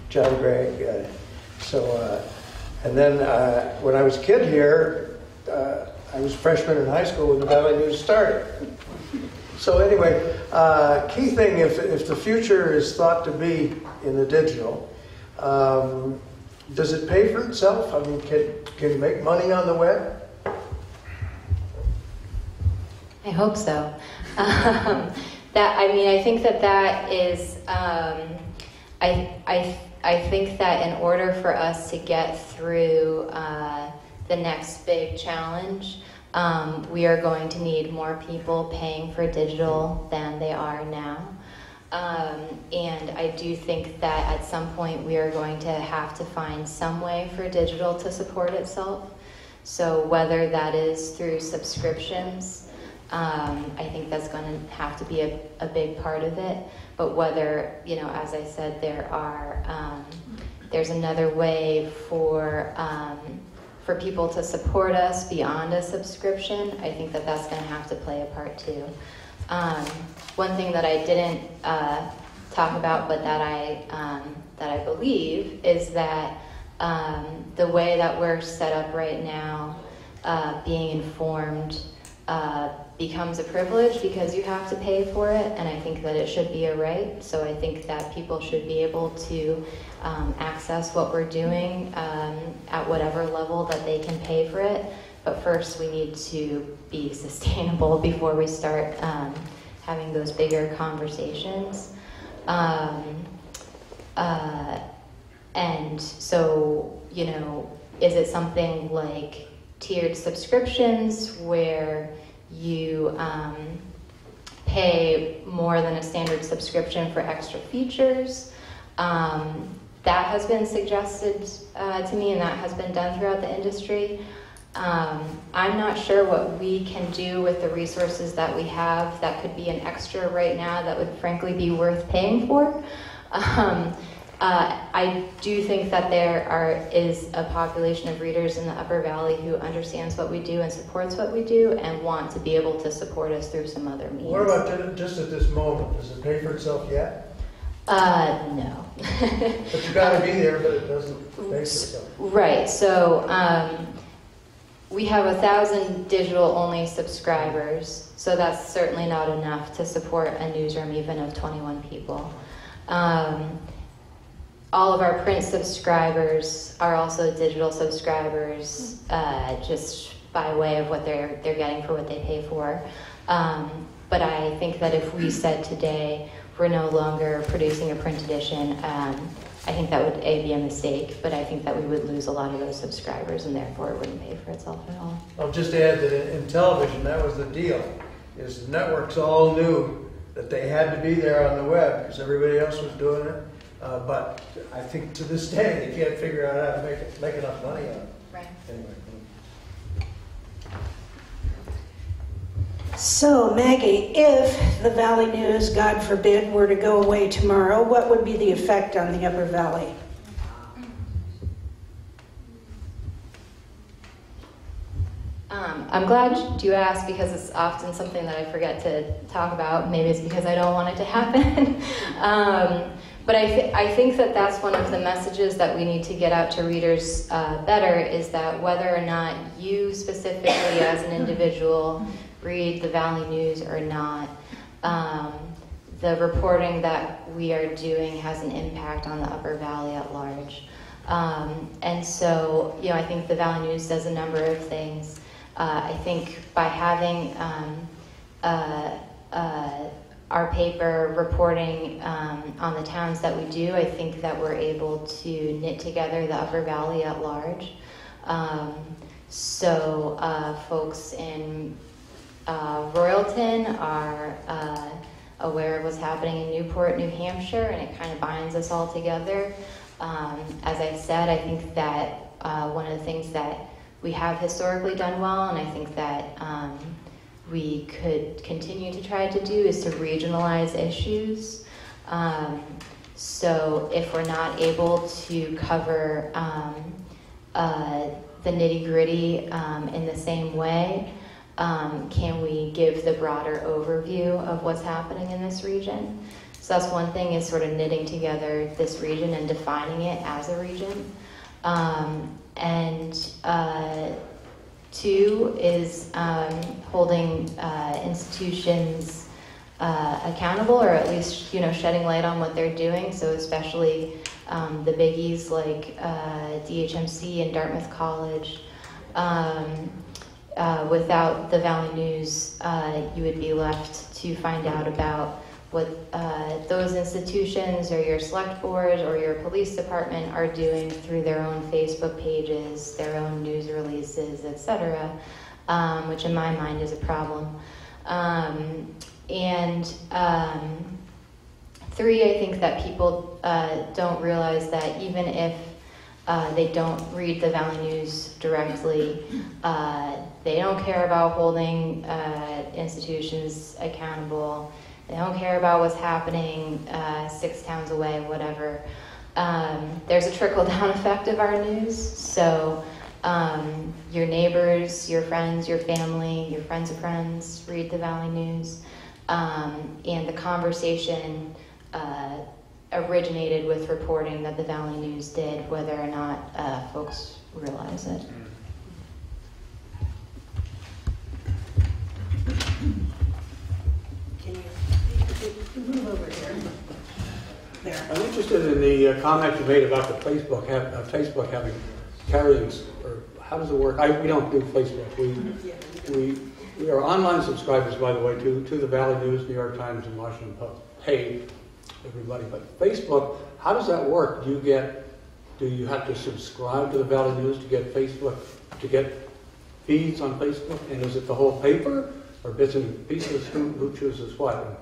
John Gregg. Uh, so, uh, and then uh, when I was a kid here, uh, I was a freshman in high school when the Valley News started. So anyway, key thing, if, if the future is thought to be in the digital, um, does it pay for itself? I mean, can, can you make money on the web? I hope so. (laughs) Um, that I mean, I think that that is. Um, I I I think that in order for us to get through uh, the next big challenge, um, we are going to need more people paying for digital than they are now. Um, and I do think that at some point we are going to have to find some way for digital to support itself. So whether that is through subscriptions, um, I think that's going to have to be a, a big part of it. But whether, you know, as I said, there are, um, there's another way for, um, for people to support us beyond a subscription, I think that that's going to have to play a part too. Um, one thing that I didn't uh, talk about, but that I, um, that I believe, is that um, the way that we're set up right now, uh, being informed, uh, becomes a privilege because you have to pay for it, and I think that it should be a right. So I think that people should be able to um, access what we're doing um, at whatever level that they can pay for it. But first, we need to be (laughs) sustainable before we start um, having those bigger conversations. Um, uh, and so, you know, is it something like tiered subscriptions where you um, pay more than a standard subscription for extra features? Um, that has been suggested uh, to me and that has been done throughout the industry. Um, I'm not sure what we can do with the resources that we have that could be an extra right now that would frankly be worth paying for. (laughs) Um, uh, I do think that there are is a population of readers in the Upper Valley who understands what we do and supports what we do and want to be able to support us through some other means. What about just at this moment? Does it pay for itself yet? Uh, no. (laughs) But you gotta be there, but it doesn't pay for itself. Right, so um, we have a thousand digital only subscribers, so that's certainly not enough to support a newsroom even of 21 people. Um, all of our print subscribers are also digital subscribers, uh, just by way of what they're they're getting for what they pay for. Um, but I think that if we said today we're no longer producing a print edition, um, I think that would a be a mistake. But I think that we would lose a lot of those subscribers, and therefore it wouldn't pay for itself at all. I'll just add that in, in television, that was the deal, is the networks all knew that they had to be there on the web because everybody else was doing it. Uh, but I think to this day, they can't figure out how to make it, make enough money on it. Right. Anyway. So Maggie, if the Valley News, God forbid, were to go away tomorrow, what would be the effect on the Upper Valley? Um, I'm glad you asked because it's often something that I forget to talk about. Maybe it's because I don't want it to happen. (laughs) um, but I, th- I think that that's one of the messages that we need to get out to readers uh, better is that whether or not you specifically as an individual read the Valley News or not, um, the reporting that we are doing has an impact on the Upper Valley at large. Um, and so, you know, I think the Valley News does a number of things. Uh, I think by having um, uh, uh, our paper reporting um, on the towns that we do, I think that we're able to knit together the Upper Valley at large. Um, so, uh, folks in uh, Royalton are uh, aware of what's happening in Newport, New Hampshire, and it kind of binds us all together. Um, as I said, I think that uh, one of the things that we have historically done well, and I think that um, we could continue to try to do is to regionalize issues. Um, so if we're not able to cover um, uh, the nitty gritty um, in the same way, um, can we give the broader overview of what's happening in this region? So that's one thing is sort of knitting together this region and defining it as a region. Um, and uh, two is um, holding uh, institutions uh, accountable, or at least you know shedding light on what they're doing. So especially um, the biggies like uh, DHMC and Dartmouth College. Um, uh, without the Valley News, uh, you would be left to find out about what uh, those institutions or your select board or your police department are doing through their own Facebook pages, their own news releases, etc., um, which in my mind is a problem. Um, and um, three, I think that people uh, don't realize that even if uh, they don't read the Valley News directly. Uh, they don't care about holding uh, institutions accountable. They don't care about what's happening uh, six towns away, whatever. Um, there's a trickle down (laughs) effect of our news. So um, your neighbors, your friends, your family, your friends of friends read the Valley News. Um, and the conversation uh, originated with reporting that the Valley News did, whether or not uh, folks realize it. Can you move over here? There. I'm interested in the uh, comment you made about the Facebook, have- uh, Facebook having carrying, or how does it work? I, we don't do Facebook. We, we, we are online subscribers, by the way, to, to the Valley News, New York Times, and Washington Post. Hey, everybody, but Facebook, how does that work? Do you get, do you have to subscribe to the Valley News to get Facebook, to get feeds on Facebook? And is it the whole paper or bits and pieces? Who, who chooses what?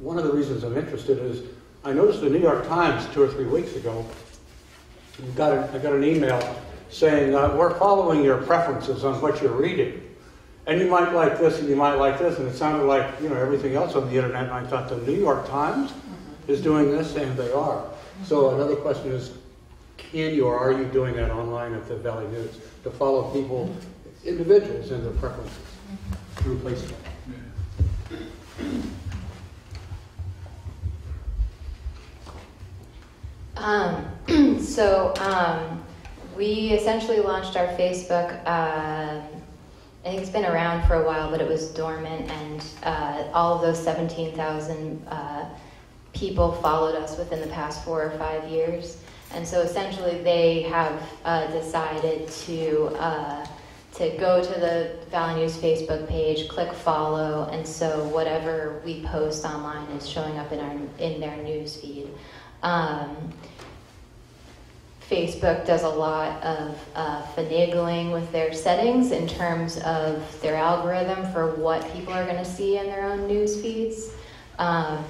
One of the reasons I'm interested is I noticed the New York Times two or three weeks ago got a, I got an email saying, uh, we're following your preferences on what you're reading. And you might like this and you might like this, and it sounded like, you know, everything else on the internet, and I thought the New York Times is doing this, and they are. So another question is, can you or are you doing that online at the Valley News to follow people, individuals and their preferences through Facebook? Um, (clears throat) so um, we essentially launched our Facebook. um I think it's been around for a while, but it was dormant, and uh, all of those 17,000 uh, people followed us within the past four or five years. And so essentially, they have uh, decided to uh, to go to the Valley News Facebook page, click follow, and so whatever we post online is showing up in our in their news feed. Um, Facebook does a lot of uh, finagling with their settings in terms of their algorithm for what people are going to see in their own news feeds. Um,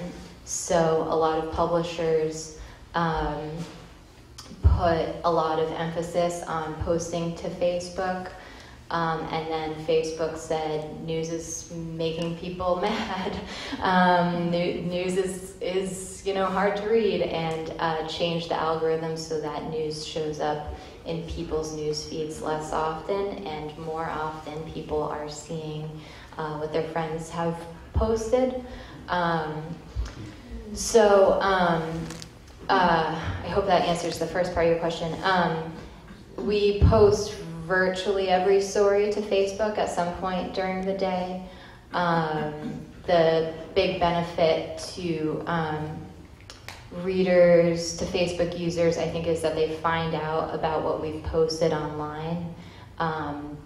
so a lot of publishers um, put a lot of emphasis on posting to Facebook. Um, and then Facebook said news is making people (laughs) mad. Um, news is, is you know hard to read, and uh, changed the algorithm so that news shows up in people's news feeds less often, and more often people are seeing uh, what their friends have posted. Um, so um, uh, I hope that answers the first part of your question. Um, we post virtually every story to Facebook at some point during the day. Um, the big benefit to um, readers, to Facebook users, I think, is that they find out about what we've posted online. Um,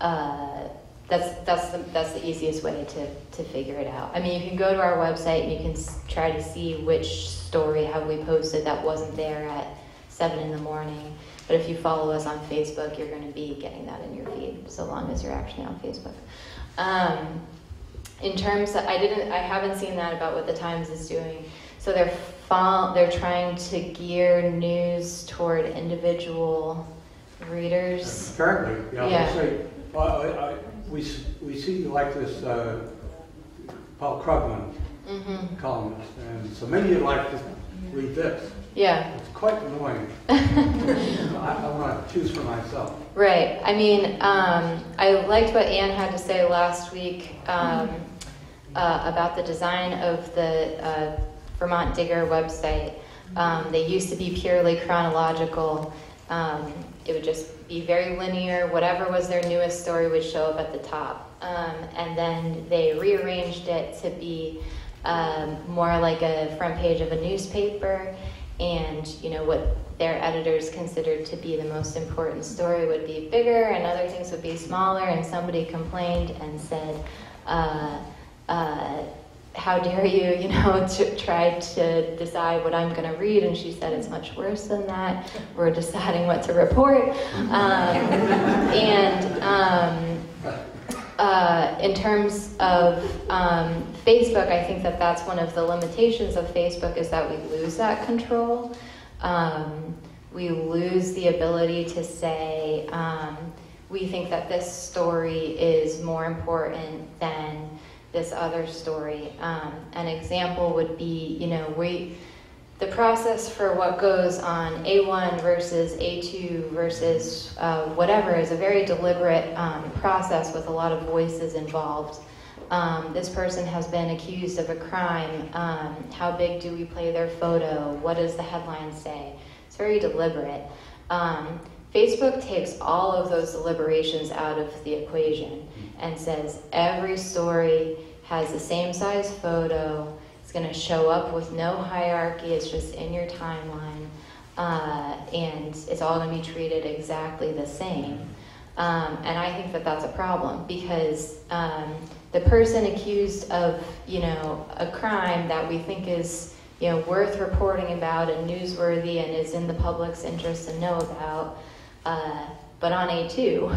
uh, that's that's the that's the easiest way to to figure it out. I mean, you can go to our website and you can try to see which story have we posted that wasn't there at seven in the morning. But if you follow us on Facebook, you're going to be getting that in your feed, so long as you're actually on Facebook. Um, in terms of, I didn't, I haven't seen that about what the Times is doing. So they're fol- they're trying to gear news toward individual readers. Apparently, yeah, Yeah. say, well, I, I, we, we see like this, uh, Paul Krugman hmm columnist, and so maybe you'd like to read this. Yeah. It's quite annoying. (laughs) I, I want to choose for myself. Right. I mean, um, I liked what Anne had to say last week um, uh, about the design of the uh, Vermont Digger website. Um, they used to be purely chronological. Um, it would just be very linear. Whatever was their newest story would show up at the top. Um, and then they rearranged it to be um, more like a front page of a newspaper. And you know what their editors considered to be the most important story would be bigger, and other things would be smaller. And somebody complained and said, uh, uh, "How dare you? You know, (laughs) to try to decide what I'm going to read?" And she said, "It's much worse than that. We're deciding what to report." Um, and um, uh, in terms of um, Facebook, I think that that's one of the limitations of Facebook is that we lose that control. Um, we lose the ability to say, um, we think that this story is more important than this other story. Um, an example would be, you know, we the process for what goes on A1 versus A2 versus uh, whatever is a very deliberate um, process with a lot of voices involved. Um, this person has been accused of a crime. Um, how big do we play their photo? What does the headline say? It's very deliberate. Um, Facebook takes all of those deliberations out of the equation and says every story has the same size photo. It's going to show up with no hierarchy. It's just in your timeline, uh, and it's all going to be treated exactly the same. Um, and I think that that's a problem because um, the person accused of, you know, a crime that we think is, you know, worth reporting about and newsworthy and is in the public's interest to know about, uh, but on A2,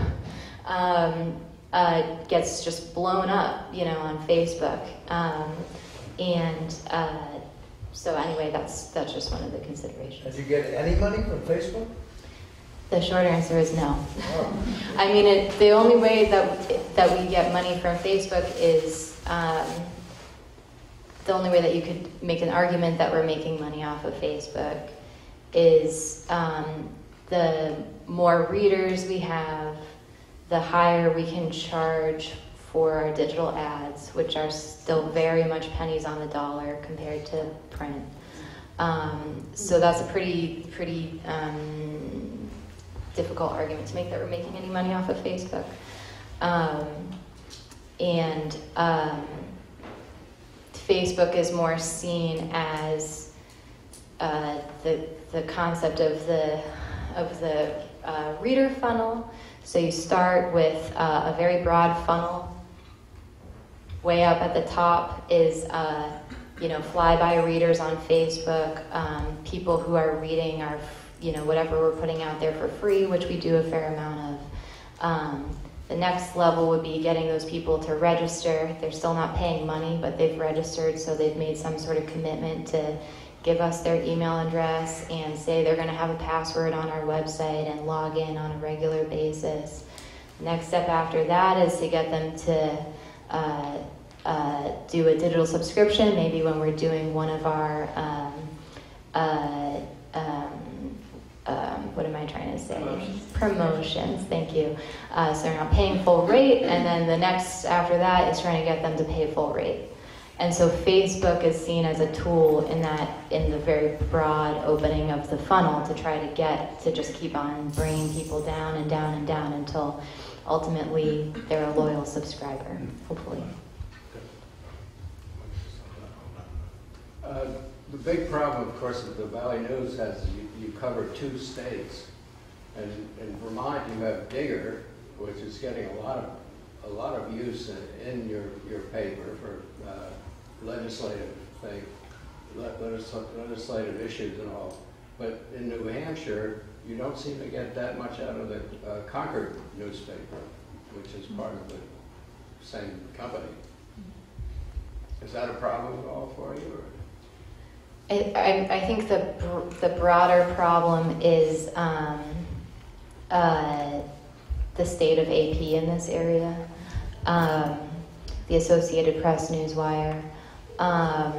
um, uh, gets just blown up, you know, on Facebook. Um, and uh, so anyway, that's that's just one of the considerations. Did you get any money from Facebook? The short answer is no. (laughs) I mean, it, the only way that that we get money from Facebook is um, the only way that you could make an argument that we're making money off of Facebook is um, the more readers we have, the higher we can charge for our digital ads, which are still very much pennies on the dollar compared to print. Um, so that's a pretty pretty um, difficult argument to make that we're making any money off of Facebook. Um, and um, Facebook is more seen as uh, the the concept of the of the uh, reader funnel. So you start with uh, a very broad funnel. Way up at the top is uh, you know flyby readers on Facebook, um, people who are reading our you know whatever we're putting out there for free, which we do a fair amount of. Um, the next level would be getting those people to register. They're still not paying money, but they've registered, so they've made some sort of commitment to give us their email address and say they're going to have a password on our website and log in on a regular basis. Next step after that is to get them to uh, uh, do a digital subscription, maybe when we're doing one of our, um, uh, um, um, what am I trying to say? Promotions. Promotions, thank you. Uh, so they're not paying full rate, and then the next after that is trying to get them to pay full rate. And so Facebook is seen as a tool in that, in the very broad opening of the funnel to try to get, to just keep on bringing people down and down and down until ultimately they're a loyal subscriber, hopefully. Uh, The big problem, of course, that the Valley News has, you, you cover two states. And in Vermont, you have Digger, which is getting a lot of, a lot of use in, in your, your paper for uh, legislative thing, le- legislative issues and all. But in New Hampshire, you don't seem to get that much out of the uh, Concord newspaper, which is part of the same company. Is that a problem at all for you? or- I, I, think the, the broader problem is um, uh, the state of AP in this area, um, the Associated Press Newswire um,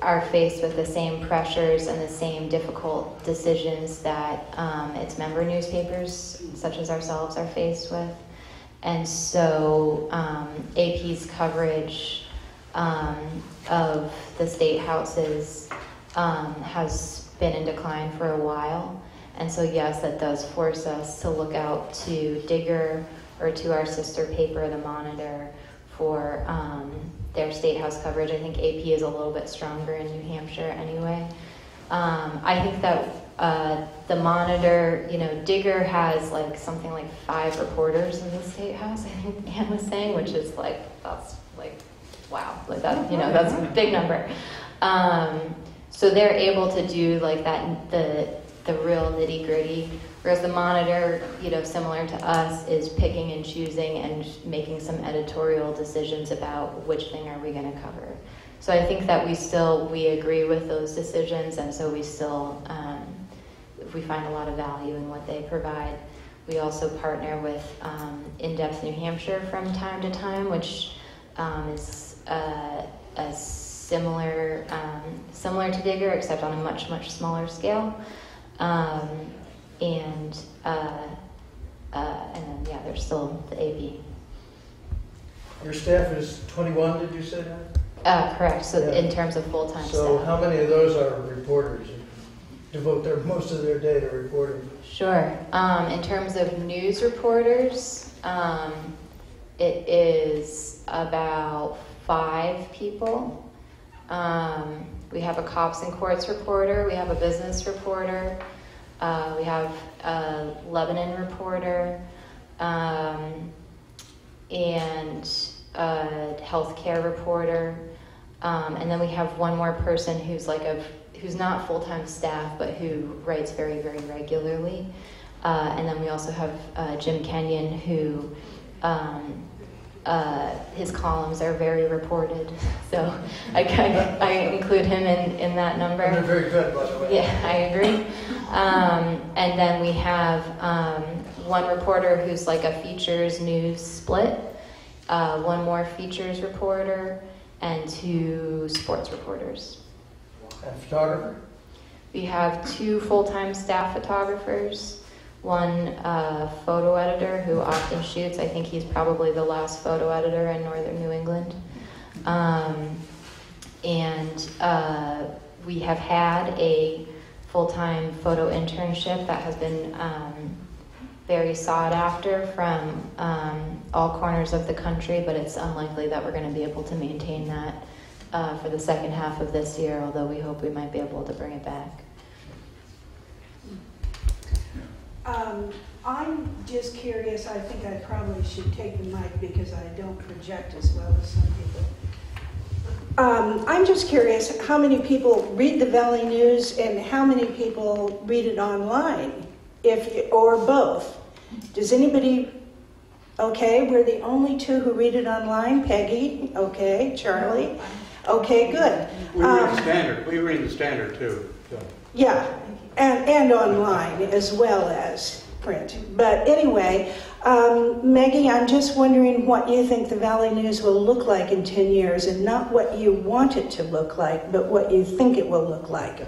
are faced with the same pressures and the same difficult decisions that um, its member newspapers, such as ourselves, are faced with. And so um, AP's coverage um, of the state houses um, has been in decline for a while. And so, yes, that does force us to look out to Digger or to our sister paper, The Monitor, for um, their state house coverage. I think AP is a little bit stronger in New Hampshire anyway. Um, I think that uh, the Monitor, you know, Digger has like something like five reporters in the state house. I think Anne was saying, which is like that's wow, like that, you know, that's a big number. Um, so they're able to do like that, the the real nitty gritty. Whereas the monitor, you know, similar to us, is picking and choosing and making some editorial decisions about which thing are we going to cover. So I think that we still we agree with those decisions, and so we still um, we find a lot of value in what they provide. We also partner with um, In Depth New Hampshire from time to time, which um, is uh, a similar um, similar to Digger, except on a much much smaller scale. Um, and uh, uh, and then yeah, there's still the AP. Your staff is 21, did you say that? Uh, correct. So Yeah. in terms of full time So staff. how many of those are reporters? Devote their, most of their day to reporting? Sure. Um, in terms of news reporters, um, it is about five people. Um, we have a cops and courts reporter, we have a business reporter, uh, we have a Lebanon reporter, um, and a healthcare reporter. Um, and then we have one more person who's like a who's not full time staff, but who writes very very regularly. Uh, and then we also have uh, Jim Kenyon, who um, uh, his columns are very reported. So I, I, I include him in, in that number. And they're very good, by the way. Yeah, I agree. Um, and then we have um, one reporter who's like a features news split, uh, one more features reporter, and two sports reporters. And photographer? We have two full-time staff photographers, one uh, photo editor who often shoots. I think he's probably the last photo editor in northern New England. Um, and uh, we have had a full-time photo internship that has been um, very sought after from um, all corners of the country, but it's unlikely that we're going to be able to maintain that uh, for the second half of this year, although we hope we might be able to bring it back. Um, I'm just curious, I think I probably should take the mic because I don't project as well as some people. Um, I'm just curious, how many people read the Valley News and how many people read it online? If, or both? Does anybody, okay, we're the only two who read it online, Peggy, okay, Charlie, okay, good. We read Um, the standard, we read the standard too. so. Yeah, and, and online as well as print. But anyway, um, Maggie, I'm just wondering what you think the Valley News will look like in 10 years, and not what you want it to look like, but what you think it will look like.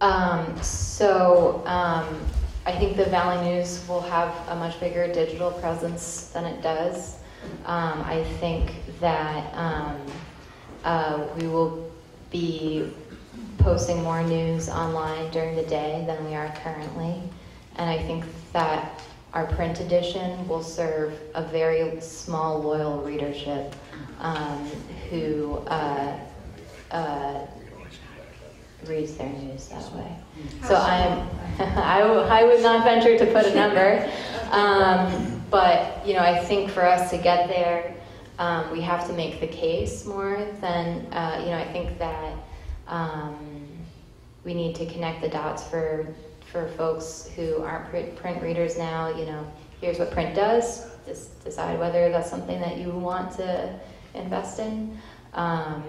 Um, so um, I think the Valley News will have a much bigger digital presence than it does. Um, I think that um, uh, we will be posting more news online during the day than we are currently. And I think that our print edition will serve a very small, loyal readership um, who uh, uh, reads their news that way. So I'm, (laughs) I, w- I would not venture to put a number, um, but you know, I think for us to get there, um, we have to make the case more than uh, you know. I think that um, we need to connect the dots for for folks who aren't print, print readers now. You know, here's what print does. Just decide whether that's something that you want to invest in. Um,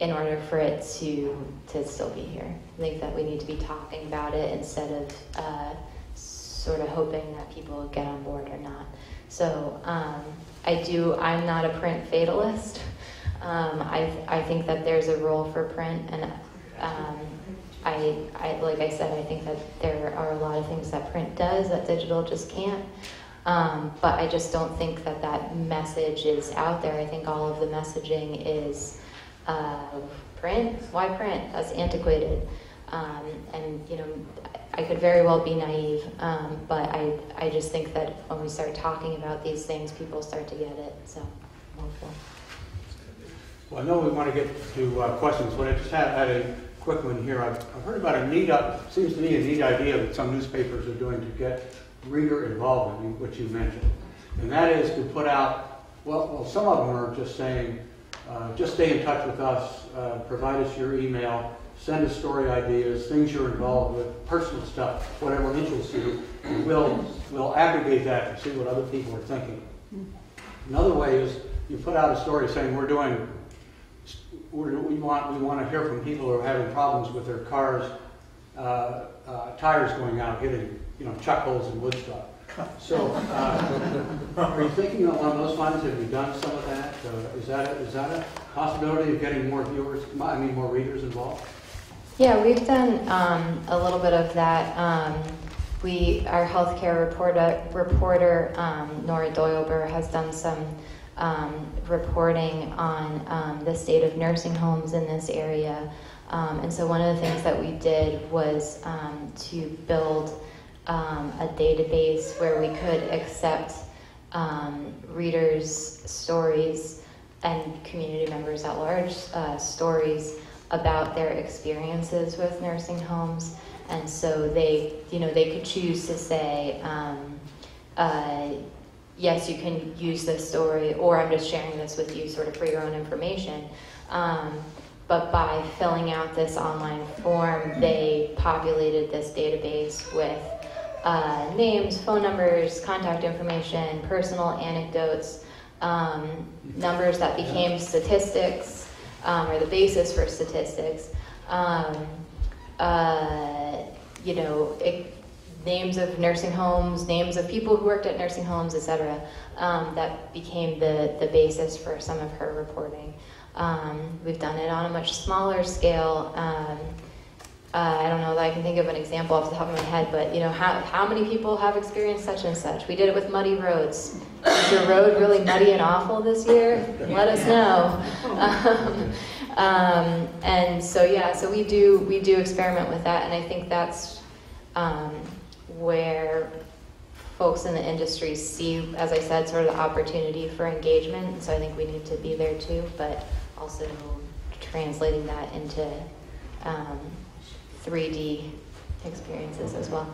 in order for it to to still be here. I think that we need to be talking about it instead of uh, sort of hoping that people get on board or not. So um, I do. I'm not a print fatalist. Um, I I think that there's a role for print, and um, I I like I said, I think that there are a lot of things that print does that digital just can't. Um, but I just don't think that that message is out there. I think all of the messaging is print. Why print? That's antiquated. Um, and you know, I could very well be naive, um, but I I just think that when we start talking about these things, people start to get it. So, hopeful. Well, I know we want to get to uh, questions, but I just had, had a quick one here. I've, I've heard about a neat, up, seems to me a neat idea that some newspapers are doing to get reader involvement, which you mentioned. And that is to put out, well, well some of them are just saying, uh, just stay in touch with us, uh, provide us your email, send us story ideas, things you're involved with, personal stuff, whatever interests you. We'll, we'll aggregate that and see what other people are thinking. Another way is you put out a story saying we're doing we're, we want we want to hear from people who are having problems with their cars, uh, uh, tires going out, hitting you know chuck holes in Woodstock. So, uh, are you thinking along those lines? Have you done some of that? Uh, is that a, is that a possibility of getting more viewers? I mean, more readers involved? Yeah, we've done um, a little bit of that. Um, we, our healthcare reporter, reporter um, Nora Doyle-Burr has done some um, reporting on um, the state of nursing homes in this area. Um, and so one of the things that we did was to build um, a database where we could accept um, readers' stories and community members at large uh, stories about their experiences with nursing homes. And so they, you know, they could choose to say, um, uh, yes, you can use this story, or I'm just sharing this with you sort of for your own information. Um, but by filling out this online form, they populated this database with uh, names, phone numbers, contact information, personal anecdotes um, numbers that became statistics um, or the basis for statistics. Um, uh, you know, it, names of nursing homes, names of people who worked at nursing homes, etc. um, that became the, the basis for some of her reporting. Um, we've done it on a much smaller scale. Um, uh, I don't know that I can think of an example off the top of my head, but you know, how, how many people have experienced such and such? We did it with muddy roads. Is your road really muddy and awful this year? Let us know. Um, um, and so yeah, so we do we do experiment with that, and I think that's um, where folks in the industry see, as I said, sort of the opportunity for engagement. And so I think we need to be there too, but also translating that into um, 3D experiences as well.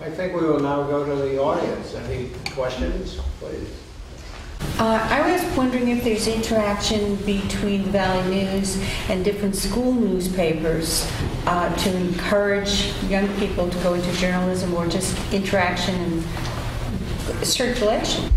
I think we will now go to the audience. Any questions, please? Uh, I was wondering if there's interaction between the Valley News and different school newspapers uh, to encourage young people to go into journalism or just interaction and circulation.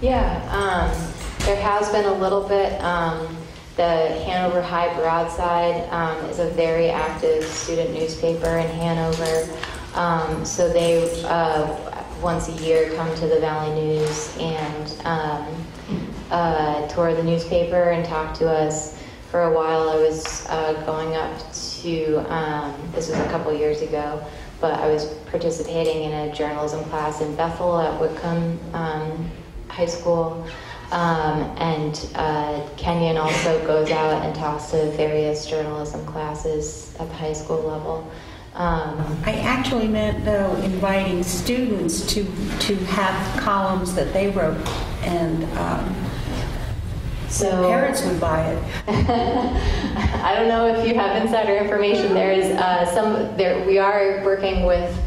Yeah, um, there has been a little bit. Um, the Hanover High Broadside um, is a very active student newspaper in Hanover. Um, so they uh, once a year come to the Valley News and um, uh, tour the newspaper and talk to us. For a while, I was uh, going up to, um, this was a couple years ago, but I was participating in a journalism class in Bethel at Whitcomb um, High School. Um, and uh, Kenyon also goes out and talks to various journalism classes at the high school level. Um, I actually meant, though, inviting students to, to have columns that they wrote, and um, so parents would buy it. (laughs) I don't know if you have insider information. There is uh, some. There we are working with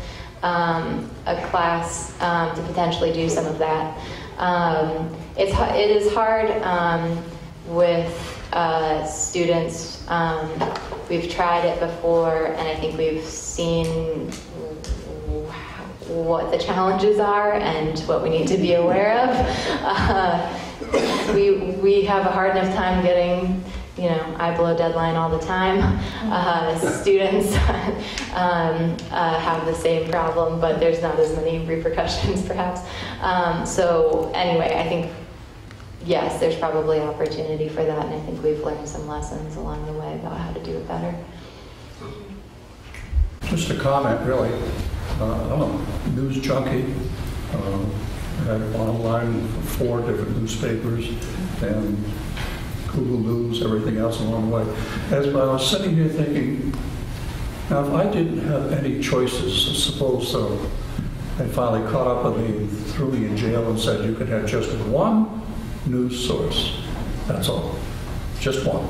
um, a class um, to potentially do some of that. Um, it's it is hard um, with uh, students. Um, we've tried it before, and I think we've seen what the challenges are and what we need to be aware of. (laughs) Uh, we we have a hard enough time getting you know, I blow deadline all the time. Uh, students (laughs) um, uh, have the same problem, but there's not as many repercussions, (laughs) perhaps. Um, so, anyway, I think, yes, there's probably opportunity for that, and I think we've learned some lessons along the way about how to do it better. Just a comment, really. Uh, I'm a news junkie. Uh, I had online four different newspapers and Google News, everything else along the way. As I was sitting here thinking, now if I didn't have any choices, suppose so, they finally caught up with me, threw me in jail and said you could have just one news source. That's all. Just one.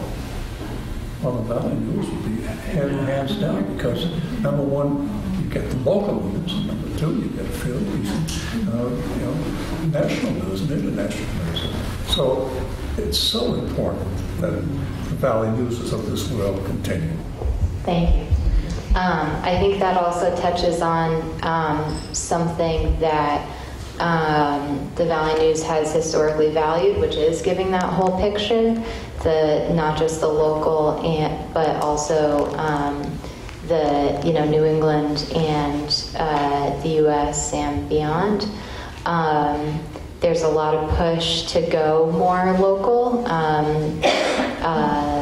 Well, the Valley News would be hands down because number one, you get the local news, and number two, you get Phillies, uh, you know, national news and international news. So it's so important that the Valley Newses of this world continue. Thank you. Um, I think that also touches on um, something that um, the Valley News has historically valued, which is giving that whole picture, the not just the local and but also um, the you know New England and uh, the U.S. and beyond. Um, there's a lot of push to go more local. Um, (coughs) uh,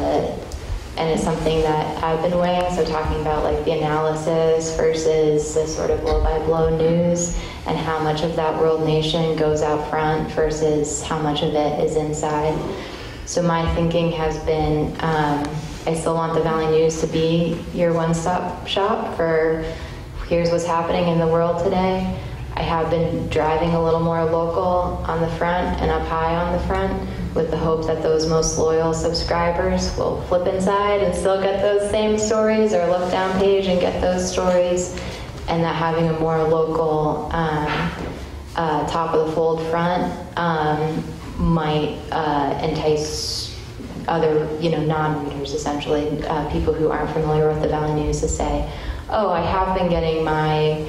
and it's something that I've been weighing. So talking about like the analysis versus the sort of blow by blow news, and how much of that world nation goes out front versus how much of it is inside. So my thinking has been, um, I still want the Valley News to be your one-stop shop for here's what's happening in the world today. I have been driving a little more local on the front and up high on the front with the hope that those most loyal subscribers will flip inside and still get those same stories or look down page and get those stories and that having a more local um, uh, top of the fold front um, might uh, entice other, you know, non-readers essentially, uh, people who aren't familiar with the Valley News to say, oh, I have been getting my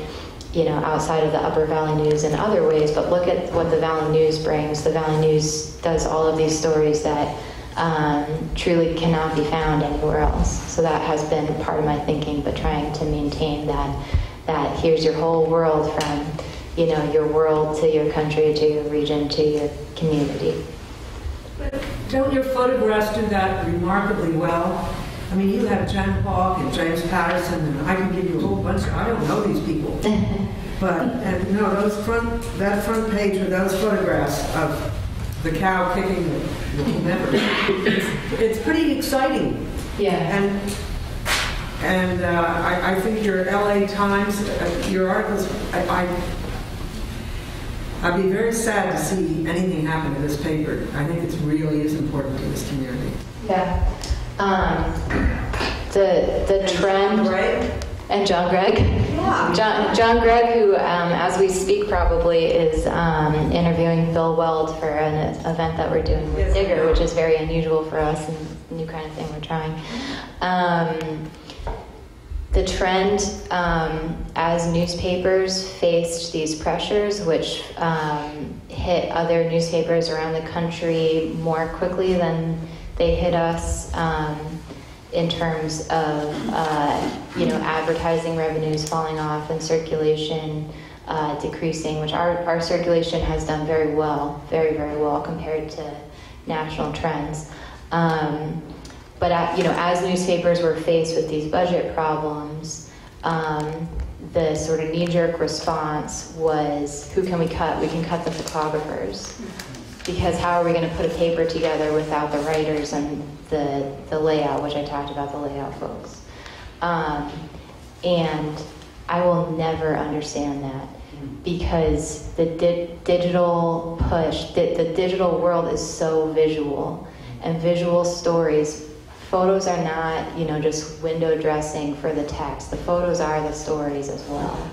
you know, outside of the Upper Valley News in other ways, but look at what the Valley News brings. The Valley News does all of these stories that um, truly cannot be found anywhere else. So that has been part of my thinking, but trying to maintain that that here's your whole world from, you know, your world to your country to your region to your community. Don't your photographs do that remarkably well? I mean, you have Jen Hauck and James Patterson, and I can give you a whole bunch, I don't know these people. (laughs) But, and, you know, those front, that front page with those photographs of the cow kicking the the whomever, it's, it's pretty exciting. Yeah. And, and uh, I, I think your LA Times, uh, your articles, I, I, I'd be very sad to see anything happen to this paper. I think it really is important to this community. Yeah. Um, the the trend. Right? And John Gregg. Yeah. John, John Gregg, who, um, as we speak, probably is um, interviewing Bill Weld for an event that we're doing with VTDigger, which is very unusual for us and new kind of thing we're trying. Um, the trend um, as newspapers faced these pressures, which um, hit other newspapers around the country more quickly than they hit us um, in terms of uh, you know advertising revenues falling off and circulation uh, decreasing, which our, our circulation has done very well, very very well compared to national trends. Um, but uh, you know, as newspapers were faced with these budget problems, um, the sort of knee-jerk response was, "Who can we cut? We can cut the photographers, because how are we going to put a paper together without the writers and the the layout, which I talked about the layout folks." Um, and I will never understand that because the di- digital push, the, the digital world is so visual, and visual stories photos are not, you know, just window dressing for the text. The photos are the stories as well.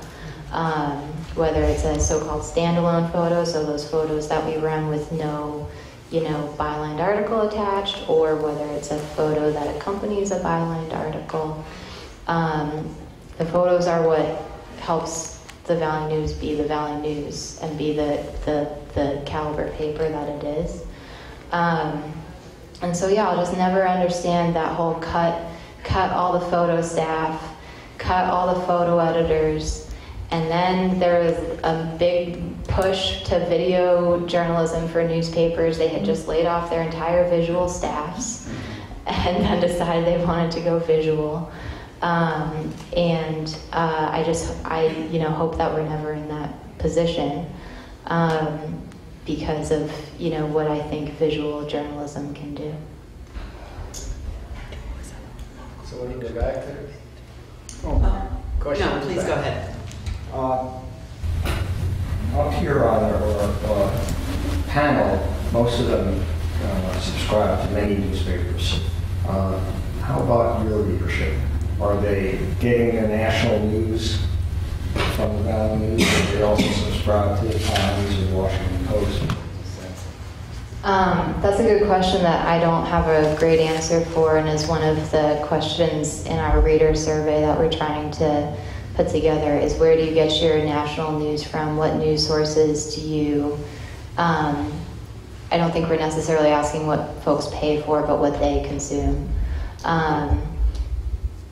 Um, whether it's a so-called standalone photo, so those photos that we run with no, you know, bylined article attached, or whether it's a photo that accompanies a bylined article. Um, the photos are what helps the Valley News be the Valley News and be the, the, the caliber paper that it is. Um, and so yeah, I'll just never understand that whole cut, cut all the photo staff, cut all the photo editors, and then there was a big push to video journalism for newspapers. They had just laid off their entire visual staffs, (laughs) and then decided they wanted to go visual. Um, and uh, I just, I you know, hope that we're never in that position. Um, because of you know what I think visual journalism can do. So when you go back there? Question No, please back. go ahead. Uh, Up here on our our, uh, panel, most of them uh, subscribe to many newspapers. Uh, How about your readership? Are they getting the national news from the Valley News? Do they also subscribe to the Times or Washington Post? Um, that's a good question that I don't have a great answer for, and is one of the questions in our reader survey that we're trying to put together. Is where do you get your national news from? What news sources do you? Um, I don't think we're necessarily asking what folks pay for, but what they consume. Um,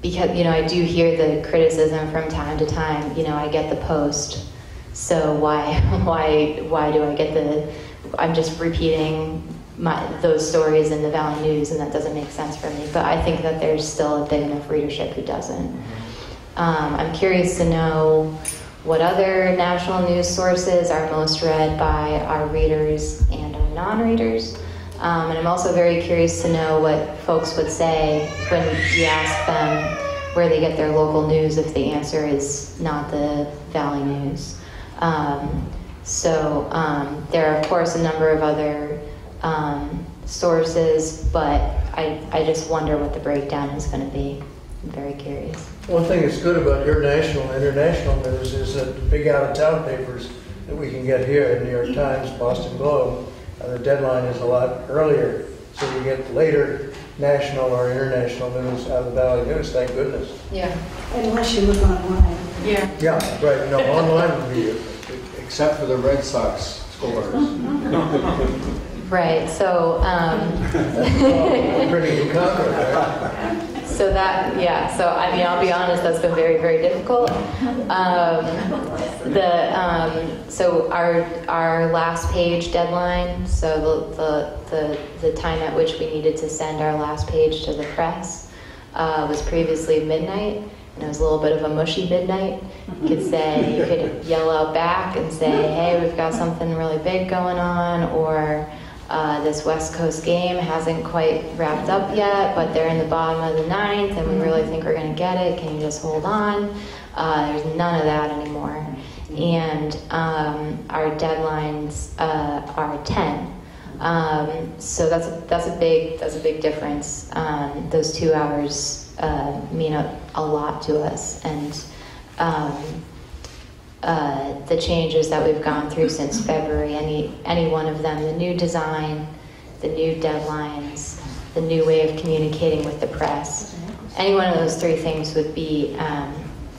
because you know, I do hear the criticism from time to time. You know, I get the post, so why, (laughs) why, why do I get the? I'm just repeating my, those stories in the Valley News, and that doesn't make sense for me. But I think that there's still a big enough readership who doesn't. Um, I'm curious to know what other national news sources are most read by our readers and our non-readers. Um, and I'm also very curious to know what folks would say when you ask them where they get their local news if the answer is not the Valley News. Um, so um, there are, of course, a number of other um, sources, but I, I just wonder what the breakdown is going to be. I'm very curious. One thing that's good about your national and international news is that the big out-of-town papers that we can get here, New York Times, Boston Globe, uh, the deadline is a lot earlier, so you get later national or international news out of the Valley News, thank goodness. Yeah. Unless you look online. Yeah. Yeah, right, no, online would be, Except for the Red Sox scores. (laughs) Right, so, um, (laughs) pretty incumbent, right? So that, yeah, so I mean, I'll be honest, that's been very, very difficult. Um, the, um, so our, our last page deadline, so the, the, the, the time at which we needed to send our last page to the press, uh, was previously midnight, and it was a little bit of a mushy midnight. You could say, you could yell out back and say, hey, we've got something really big going on, or, uh, this West Coast game hasn't quite wrapped up yet, but they're in the bottom of the ninth, and we really think we're going to get it. Can you just hold on? Uh, there's none of that anymore. And um, our deadlines uh, are 10. Um, so that's a, that's a big that's a big difference. Um, those two hours uh, mean a, a lot to us, and um, uh, the changes that we've gone through since February, any, any one of them, the new design, the new deadlines, the new way of communicating with the press, any one of those three things would be um,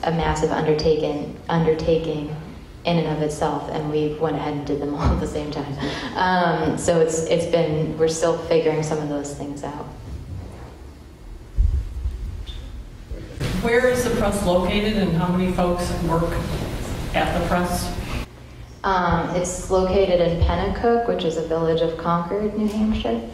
a massive undertaking, undertaking in and of itself, and we went ahead and did them (laughs) all at the same time. Um, so it's, it's been, we're still figuring some of those things out. Where is the press located and how many folks work at the press? Um, it's located in Penacook, which is a village of Concord, New Hampshire.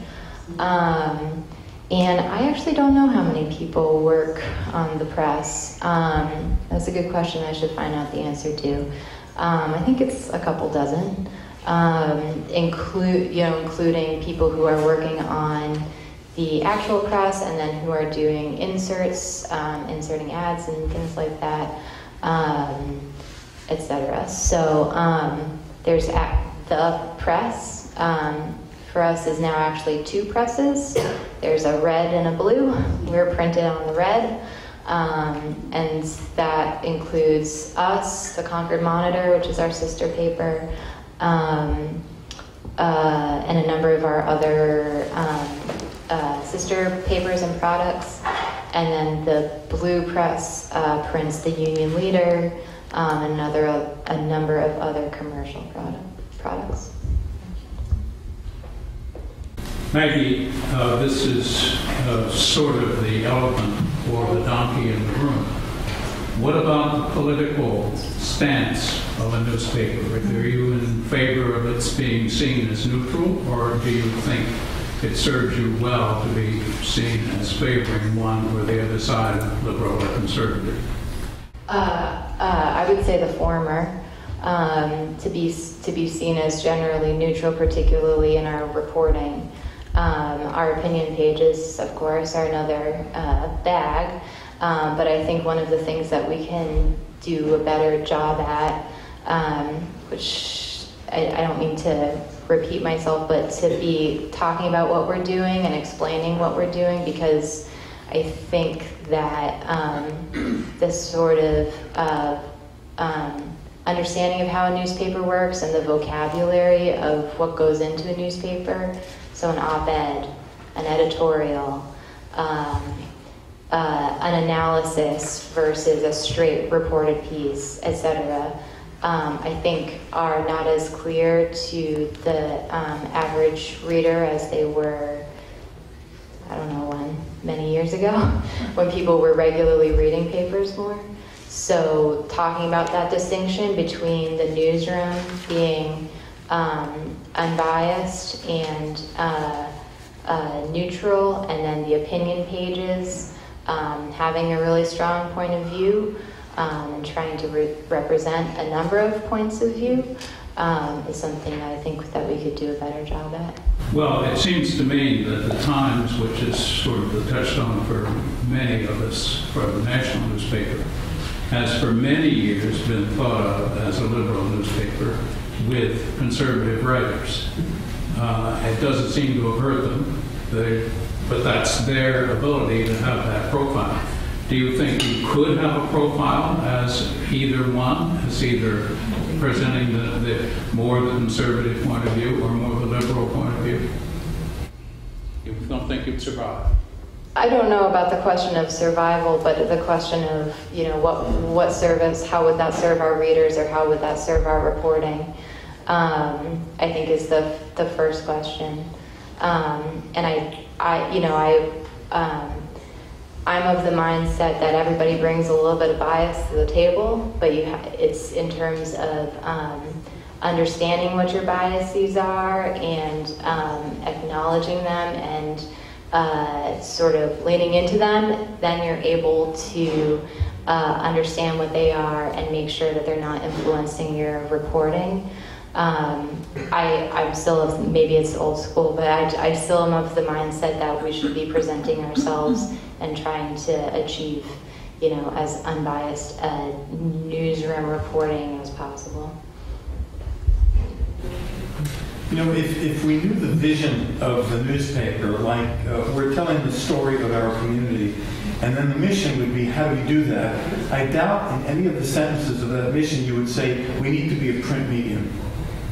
Um, and I actually don't know how many people work on the press. Um, that's a good question. I should find out the answer to. Um, I think it's a couple dozen, um, include you know including people who are working on the actual press and then who are doing inserts, um, inserting ads and things like that. Um, etc. So um, there's the press. Um, for us is now actually two presses. There's a red and a blue. We're printed on the red. Um, and that includes us, the Concord Monitor, which is our sister paper, um, uh, and a number of our other um, uh, sister papers and products. And then the blue press uh, prints the Union Leader, um, another a number of other commercial product, products. Maggie, uh, this is uh, sort of the elephant or the donkey in the room. What about the political stance of a newspaper? Are you in favor of its being seen as neutral, or do you think it serves you well to be seen as favoring one or the other side, liberal or conservative? Uh, uh, I would say the former. Um, to be to be seen as generally neutral, particularly in our reporting. Um, our opinion pages, of course, are another uh, bag. Um, but I think one of the things that we can do a better job at, um, which I, I don't mean to repeat myself, but to be talking about what we're doing and explaining what we're doing because I think that um, (clears throat) this sort of uh, um, understanding of how a newspaper works and the vocabulary of what goes into a newspaper, so an op-ed, an editorial, um, uh, an analysis versus a straight reported piece, etc., um, I think are not as clear to the um, average reader as they were, I don't know many years ago, (laughs) when people were regularly reading papers more. So, talking about that distinction between the newsroom being um, unbiased and uh, uh, neutral, and then the opinion pages um, having a really strong point of view um, and trying to re- represent a number of points of view um, is something I think that we could do a better job at. Well, it seems to me that the Times, which is sort of the touchstone for many of us for the national newspaper, has for many years been thought of as a liberal newspaper with conservative writers. Uh, it doesn't seem to have hurt them, they, but that's their ability to have that profile. Do you think you could have a profile as either one, as either presenting the, the more the conservative point of view or more the liberal point of view? You don't think you'd survive? I don't know about the question of survival, but the question of, you know, what, what service, how would that serve our readers or how would that serve our reporting? Um, I think is the, the first question. Um, and I, I, you know, I, um, I'm of the mindset that everybody brings a little bit of bias to the table, but you ha- it's in terms of um, understanding what your biases are and um, acknowledging them and uh, sort of leaning into them, then you're able to uh, understand what they are and make sure that they're not influencing your reporting. Um, I, I'm still, maybe it's old school, but I, I still am of the mindset that we should be presenting ourselves and trying to achieve, you know, as unbiased a newsroom reporting as possible. You know, if, if we knew the vision of the newspaper, like uh, we're telling the story of our community, and then the mission would be how do we do that? I doubt in any of the sentences of that mission you would say we need to be a print medium.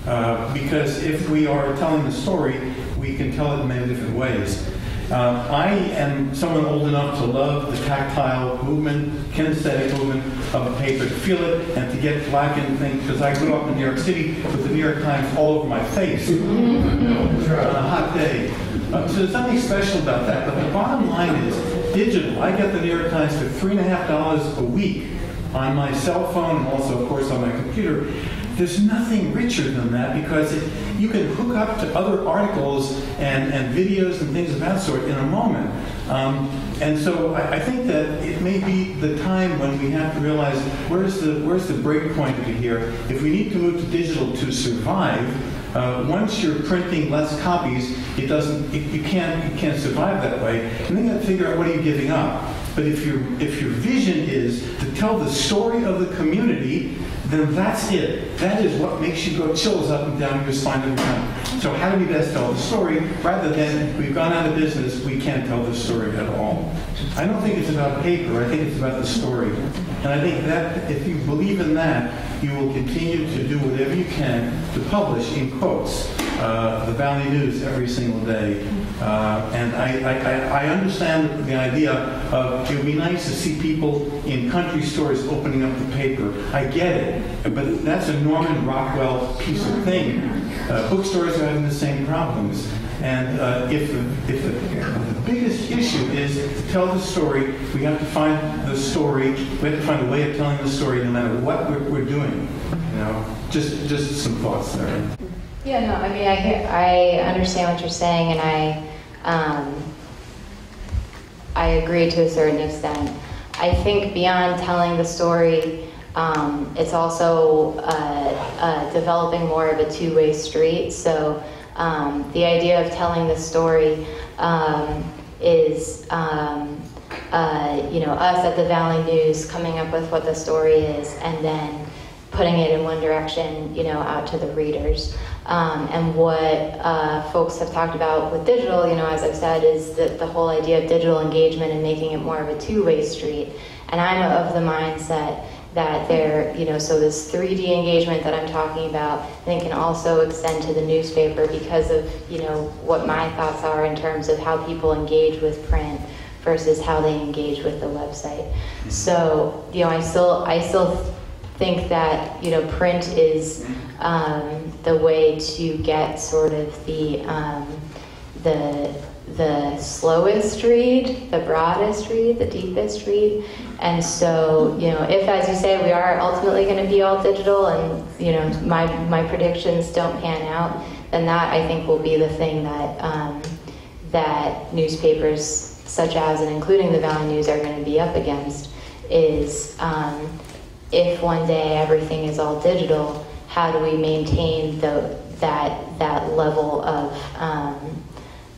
Uh, because if we are telling the story, we can tell it in many different ways. Uh, I am someone old enough to love the tactile movement, kinesthetic movement of a paper, to feel it and to get black and think, because I grew up in New York City with the New York Times all over my face (laughs) on a hot day. Uh, so there's nothing special about that. But the bottom line is digital. I get the New York Times for three and a half dollars a week on my cell phone and also, of course, on my computer. There's nothing richer than that because it, you can hook up to other articles and, and videos and things of that sort in a moment. Um, and so I, I think that it may be the time when we have to realize where's the where's the break point here. If we need to move to digital to survive, uh, once you're printing less copies, it doesn't it, you can't you can't survive that way. And then you have to figure out what are you giving up. But if your if your vision is to tell the story of the community, then that's it. That is what makes you go chills up and down your spine every time. So how do we best tell the story rather than we've gone out of business, we can't tell the story at all. I don't think it's about paper. I think it's about the story. And I think that if you believe in that, you will continue to do whatever you can to publish in quotes uh, the Valley News every single day. Uh, and I, I, I understand the idea of it would be nice to see people in country stores opening up the paper. I get it, but that's a Norman Rockwell piece of thing. Uh, bookstores are having the same problems. And uh, if, the, if the, the biggest issue is to tell the story, we have to find the story. We have to find a way of telling the story, no matter what we're, we're doing. You know, just just some thoughts there. Yeah, no, I mean, I hear, I understand what you're saying, and I, um, I agree to a certain extent. I think beyond telling the story, um, it's also uh, uh, developing more of a two-way street. So um, the idea of telling the story um, is, um, uh, you know, us at the Valley News coming up with what the story is, and then putting it in one direction, you know, out to the readers. Um, and what uh, folks have talked about with digital, you know, as I've said, is that the whole idea of digital engagement and making it more of a two-way street. And I'm of the mindset that there, you know, so this 3D engagement that I'm talking about, I think can also extend to the newspaper because of, you know, what my thoughts are in terms of how people engage with print versus how they engage with the website. So, you know, I still, I still think that you know print is um, the way to get sort of the um, the the slowest read, the broadest read, the deepest read. And so, you know, if, as you say, we are ultimately going to be all digital and, you know, my, my predictions don't pan out, then that I think will be the thing that, um, that newspapers such as and including the Valley News are going to be up against is um, if one day everything is all digital, how do we maintain the, that, that level of um,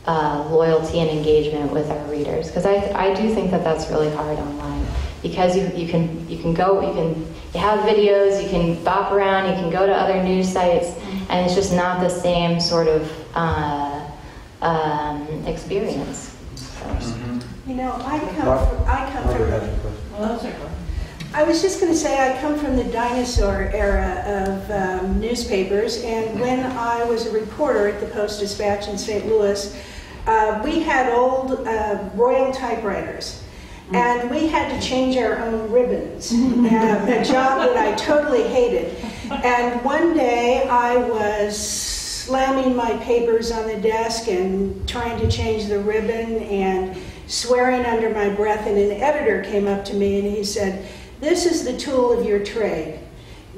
uh, loyalty and engagement with our readers? Because I, I do think that that's really hard online because you, you can you can go you can you have videos you can bop around you can go to other news sites and it's just not the same sort of uh, um, experience. You know, I come from, I come from, I was just going to say, I come from the dinosaur era of um, newspapers, and when I was a reporter at the Post Dispatch in St. Louis, uh, we had old uh, Royal typewriters. And we had to change our own ribbons, (laughs) uh, a job that I totally hated. And one day I was slamming my papers on the desk and trying to change the ribbon and swearing under my breath. And an editor came up to me and he said, This is the tool of your trade.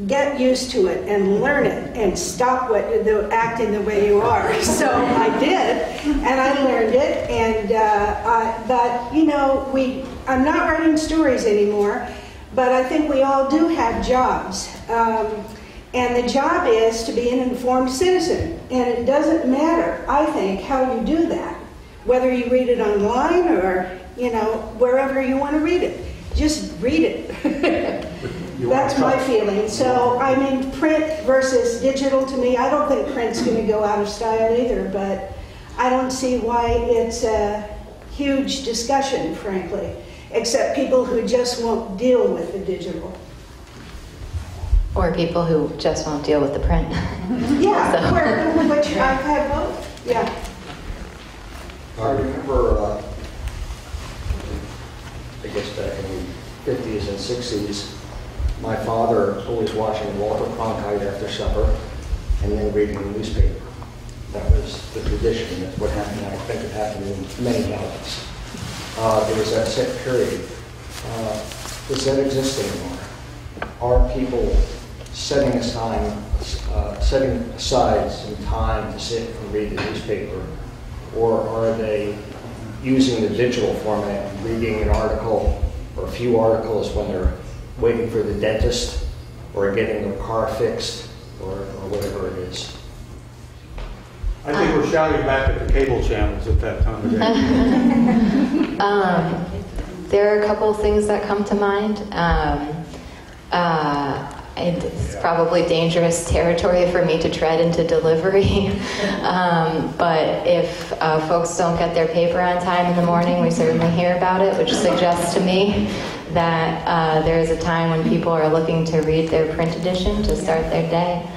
Get used to it and learn it and stop what, the, acting the way you are. (laughs) So I did, and I learned it. And uh, I, but you know, we I'm not writing stories anymore, but I think we all do have jobs. Um, and the job is to be an informed citizen. And it doesn't matter, I think, how you do that. Whether you read it online or, you know, wherever you want to read it. Just read it. (laughs) That's my feeling. So, I mean, print versus digital to me, I don't think print's going to go out of style either, but I don't see why it's a huge discussion, frankly, except people who just won't deal with the digital. Or people who just won't deal with the print. (laughs) Yeah, So- where, which I've had both, yeah. I remember, uh, I guess back in the 50s and 60s, my father always watching Walter Cronkite after supper and then reading the newspaper. That was the tradition. That's what happened. I think it happened in many houses. Uh, there was that set period. Uh, does that exist anymore? Are people setting aside, uh, setting aside some time to sit and read the newspaper? Or are they using the digital format, reading an article or a few articles when they're waiting for the dentist or getting their car fixed or, or whatever it is? I think we're shouting back at the cable channels at that time of day. (laughs) Um, there are a couple of things that come to mind. Um, uh, and it's probably dangerous territory for me to tread into delivery. (laughs) um, but if uh, folks don't get their paper on time in the morning, we certainly hear about it, which suggests to me that uh, there is a time when people are looking to read their print edition to start their day.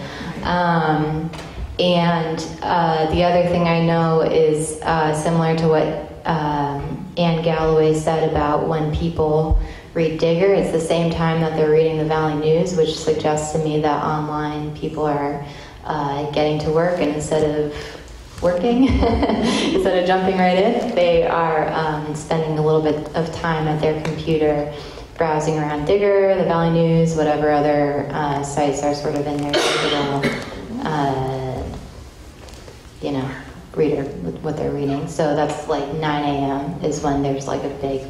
Um, and uh, the other thing I know is uh, similar to what um, Anne Galloway said about when people read Digger, it's the same time that they're reading the Valley News, which suggests to me that online people are uh, getting to work and instead of working, (laughs) instead of jumping right in, they are um, spending a little bit of time at their computer browsing around Digger, the Valley News, whatever other uh, sites are sort of in their digital uh, you know, reader what they're reading. So that's like 9 a.m. is when there's like a big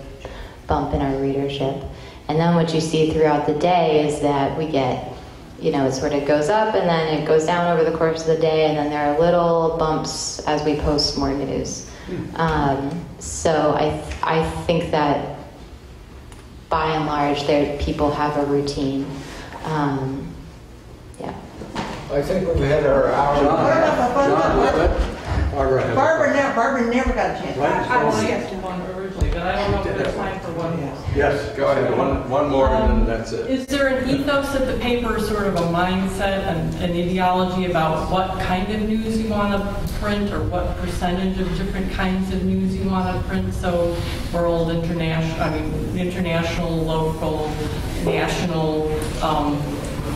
bump in our readership. And then what you see throughout the day is that we get, you know, it sort of goes up and then it goes down over the course of the day, and then there are little bumps as we post more news. Um, so I, I think that by and large, there people have a routine. Um, yeah. I think we've had our hour. Barbara has a- Barbara never, Barbara never got a chance. I was skeptical one originally, but I don't know if there's time for one more. Yes. Go ahead, one, one more and then that's it. Is there an ethos at the paper, sort of a mindset and an ideology about what kind of news you want to print or what percentage of different kinds of news you want to print? So world, international, I mean, international, local, national, um,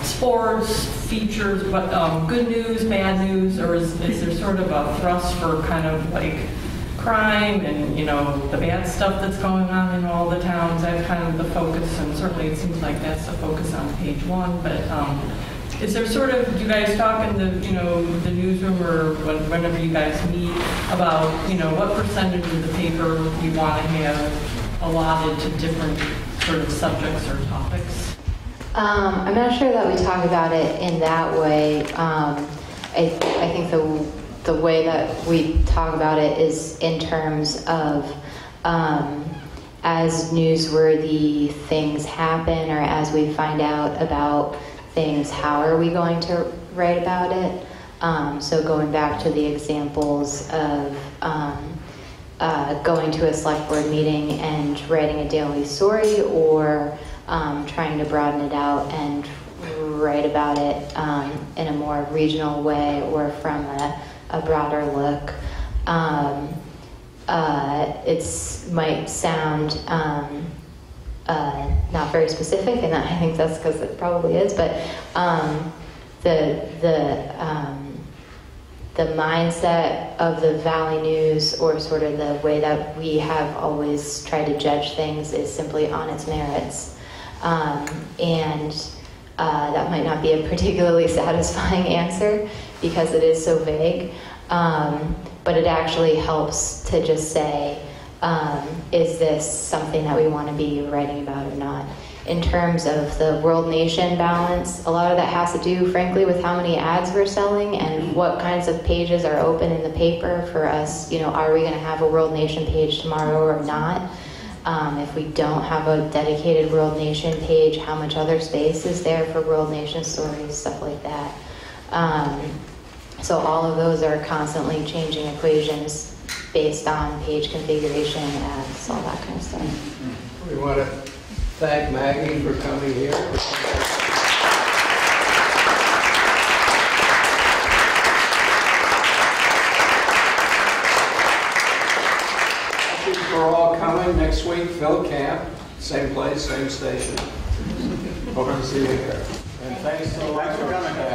sports, features, but um, good news, bad news, or is, is there sort of a thrust for kind of like crime and, you know, the bad stuff that's going on in all the towns? That's kind of the focus, and certainly it seems like that's the focus on page one, but um, is there sort of, do you guys talk in the, you know, the newsroom or when- whenever you guys meet about, you know, what percentage of the paper you want to have allotted to different sort of subjects or topics? Um, I'm not sure that we talk about it in that way. Um, I, I think the the way that we talk about it is in terms of um, as newsworthy things happen or as we find out about things, how are we going to write about it? Um, so going back to the examples of um, uh, going to a select board meeting and writing a daily story or um, trying to broaden it out and write about it um, in a more regional way or from a, a broader look. Um, it's might sound um, uh, not very specific, and I think that's because it probably is. But um, the the um, the mindset of the Valley News, or sort of the way that we have always tried to judge things, is simply on its merits, um, and uh, that might not be a particularly (laughs) satisfying answer because it is so vague. Um, but it actually helps to just say, um, is this something that we want to be writing about or not? In terms of the world nation balance, a lot of that has to do, frankly, with how many ads we're selling and what kinds of pages are open in the paper for us. You know, are we going to have a world nation page tomorrow or not? Um, if we don't have a dedicated World Nation page, how much other space is there for World Nation stories, stuff like that. Um, so all of those are constantly changing equations based on page configuration, ads, all that kind of stuff. We want to thank Maggie for coming here. Thank you for all coming next week, Phil Camp, same place, same station. Hope to see you here. And thanks so much for coming.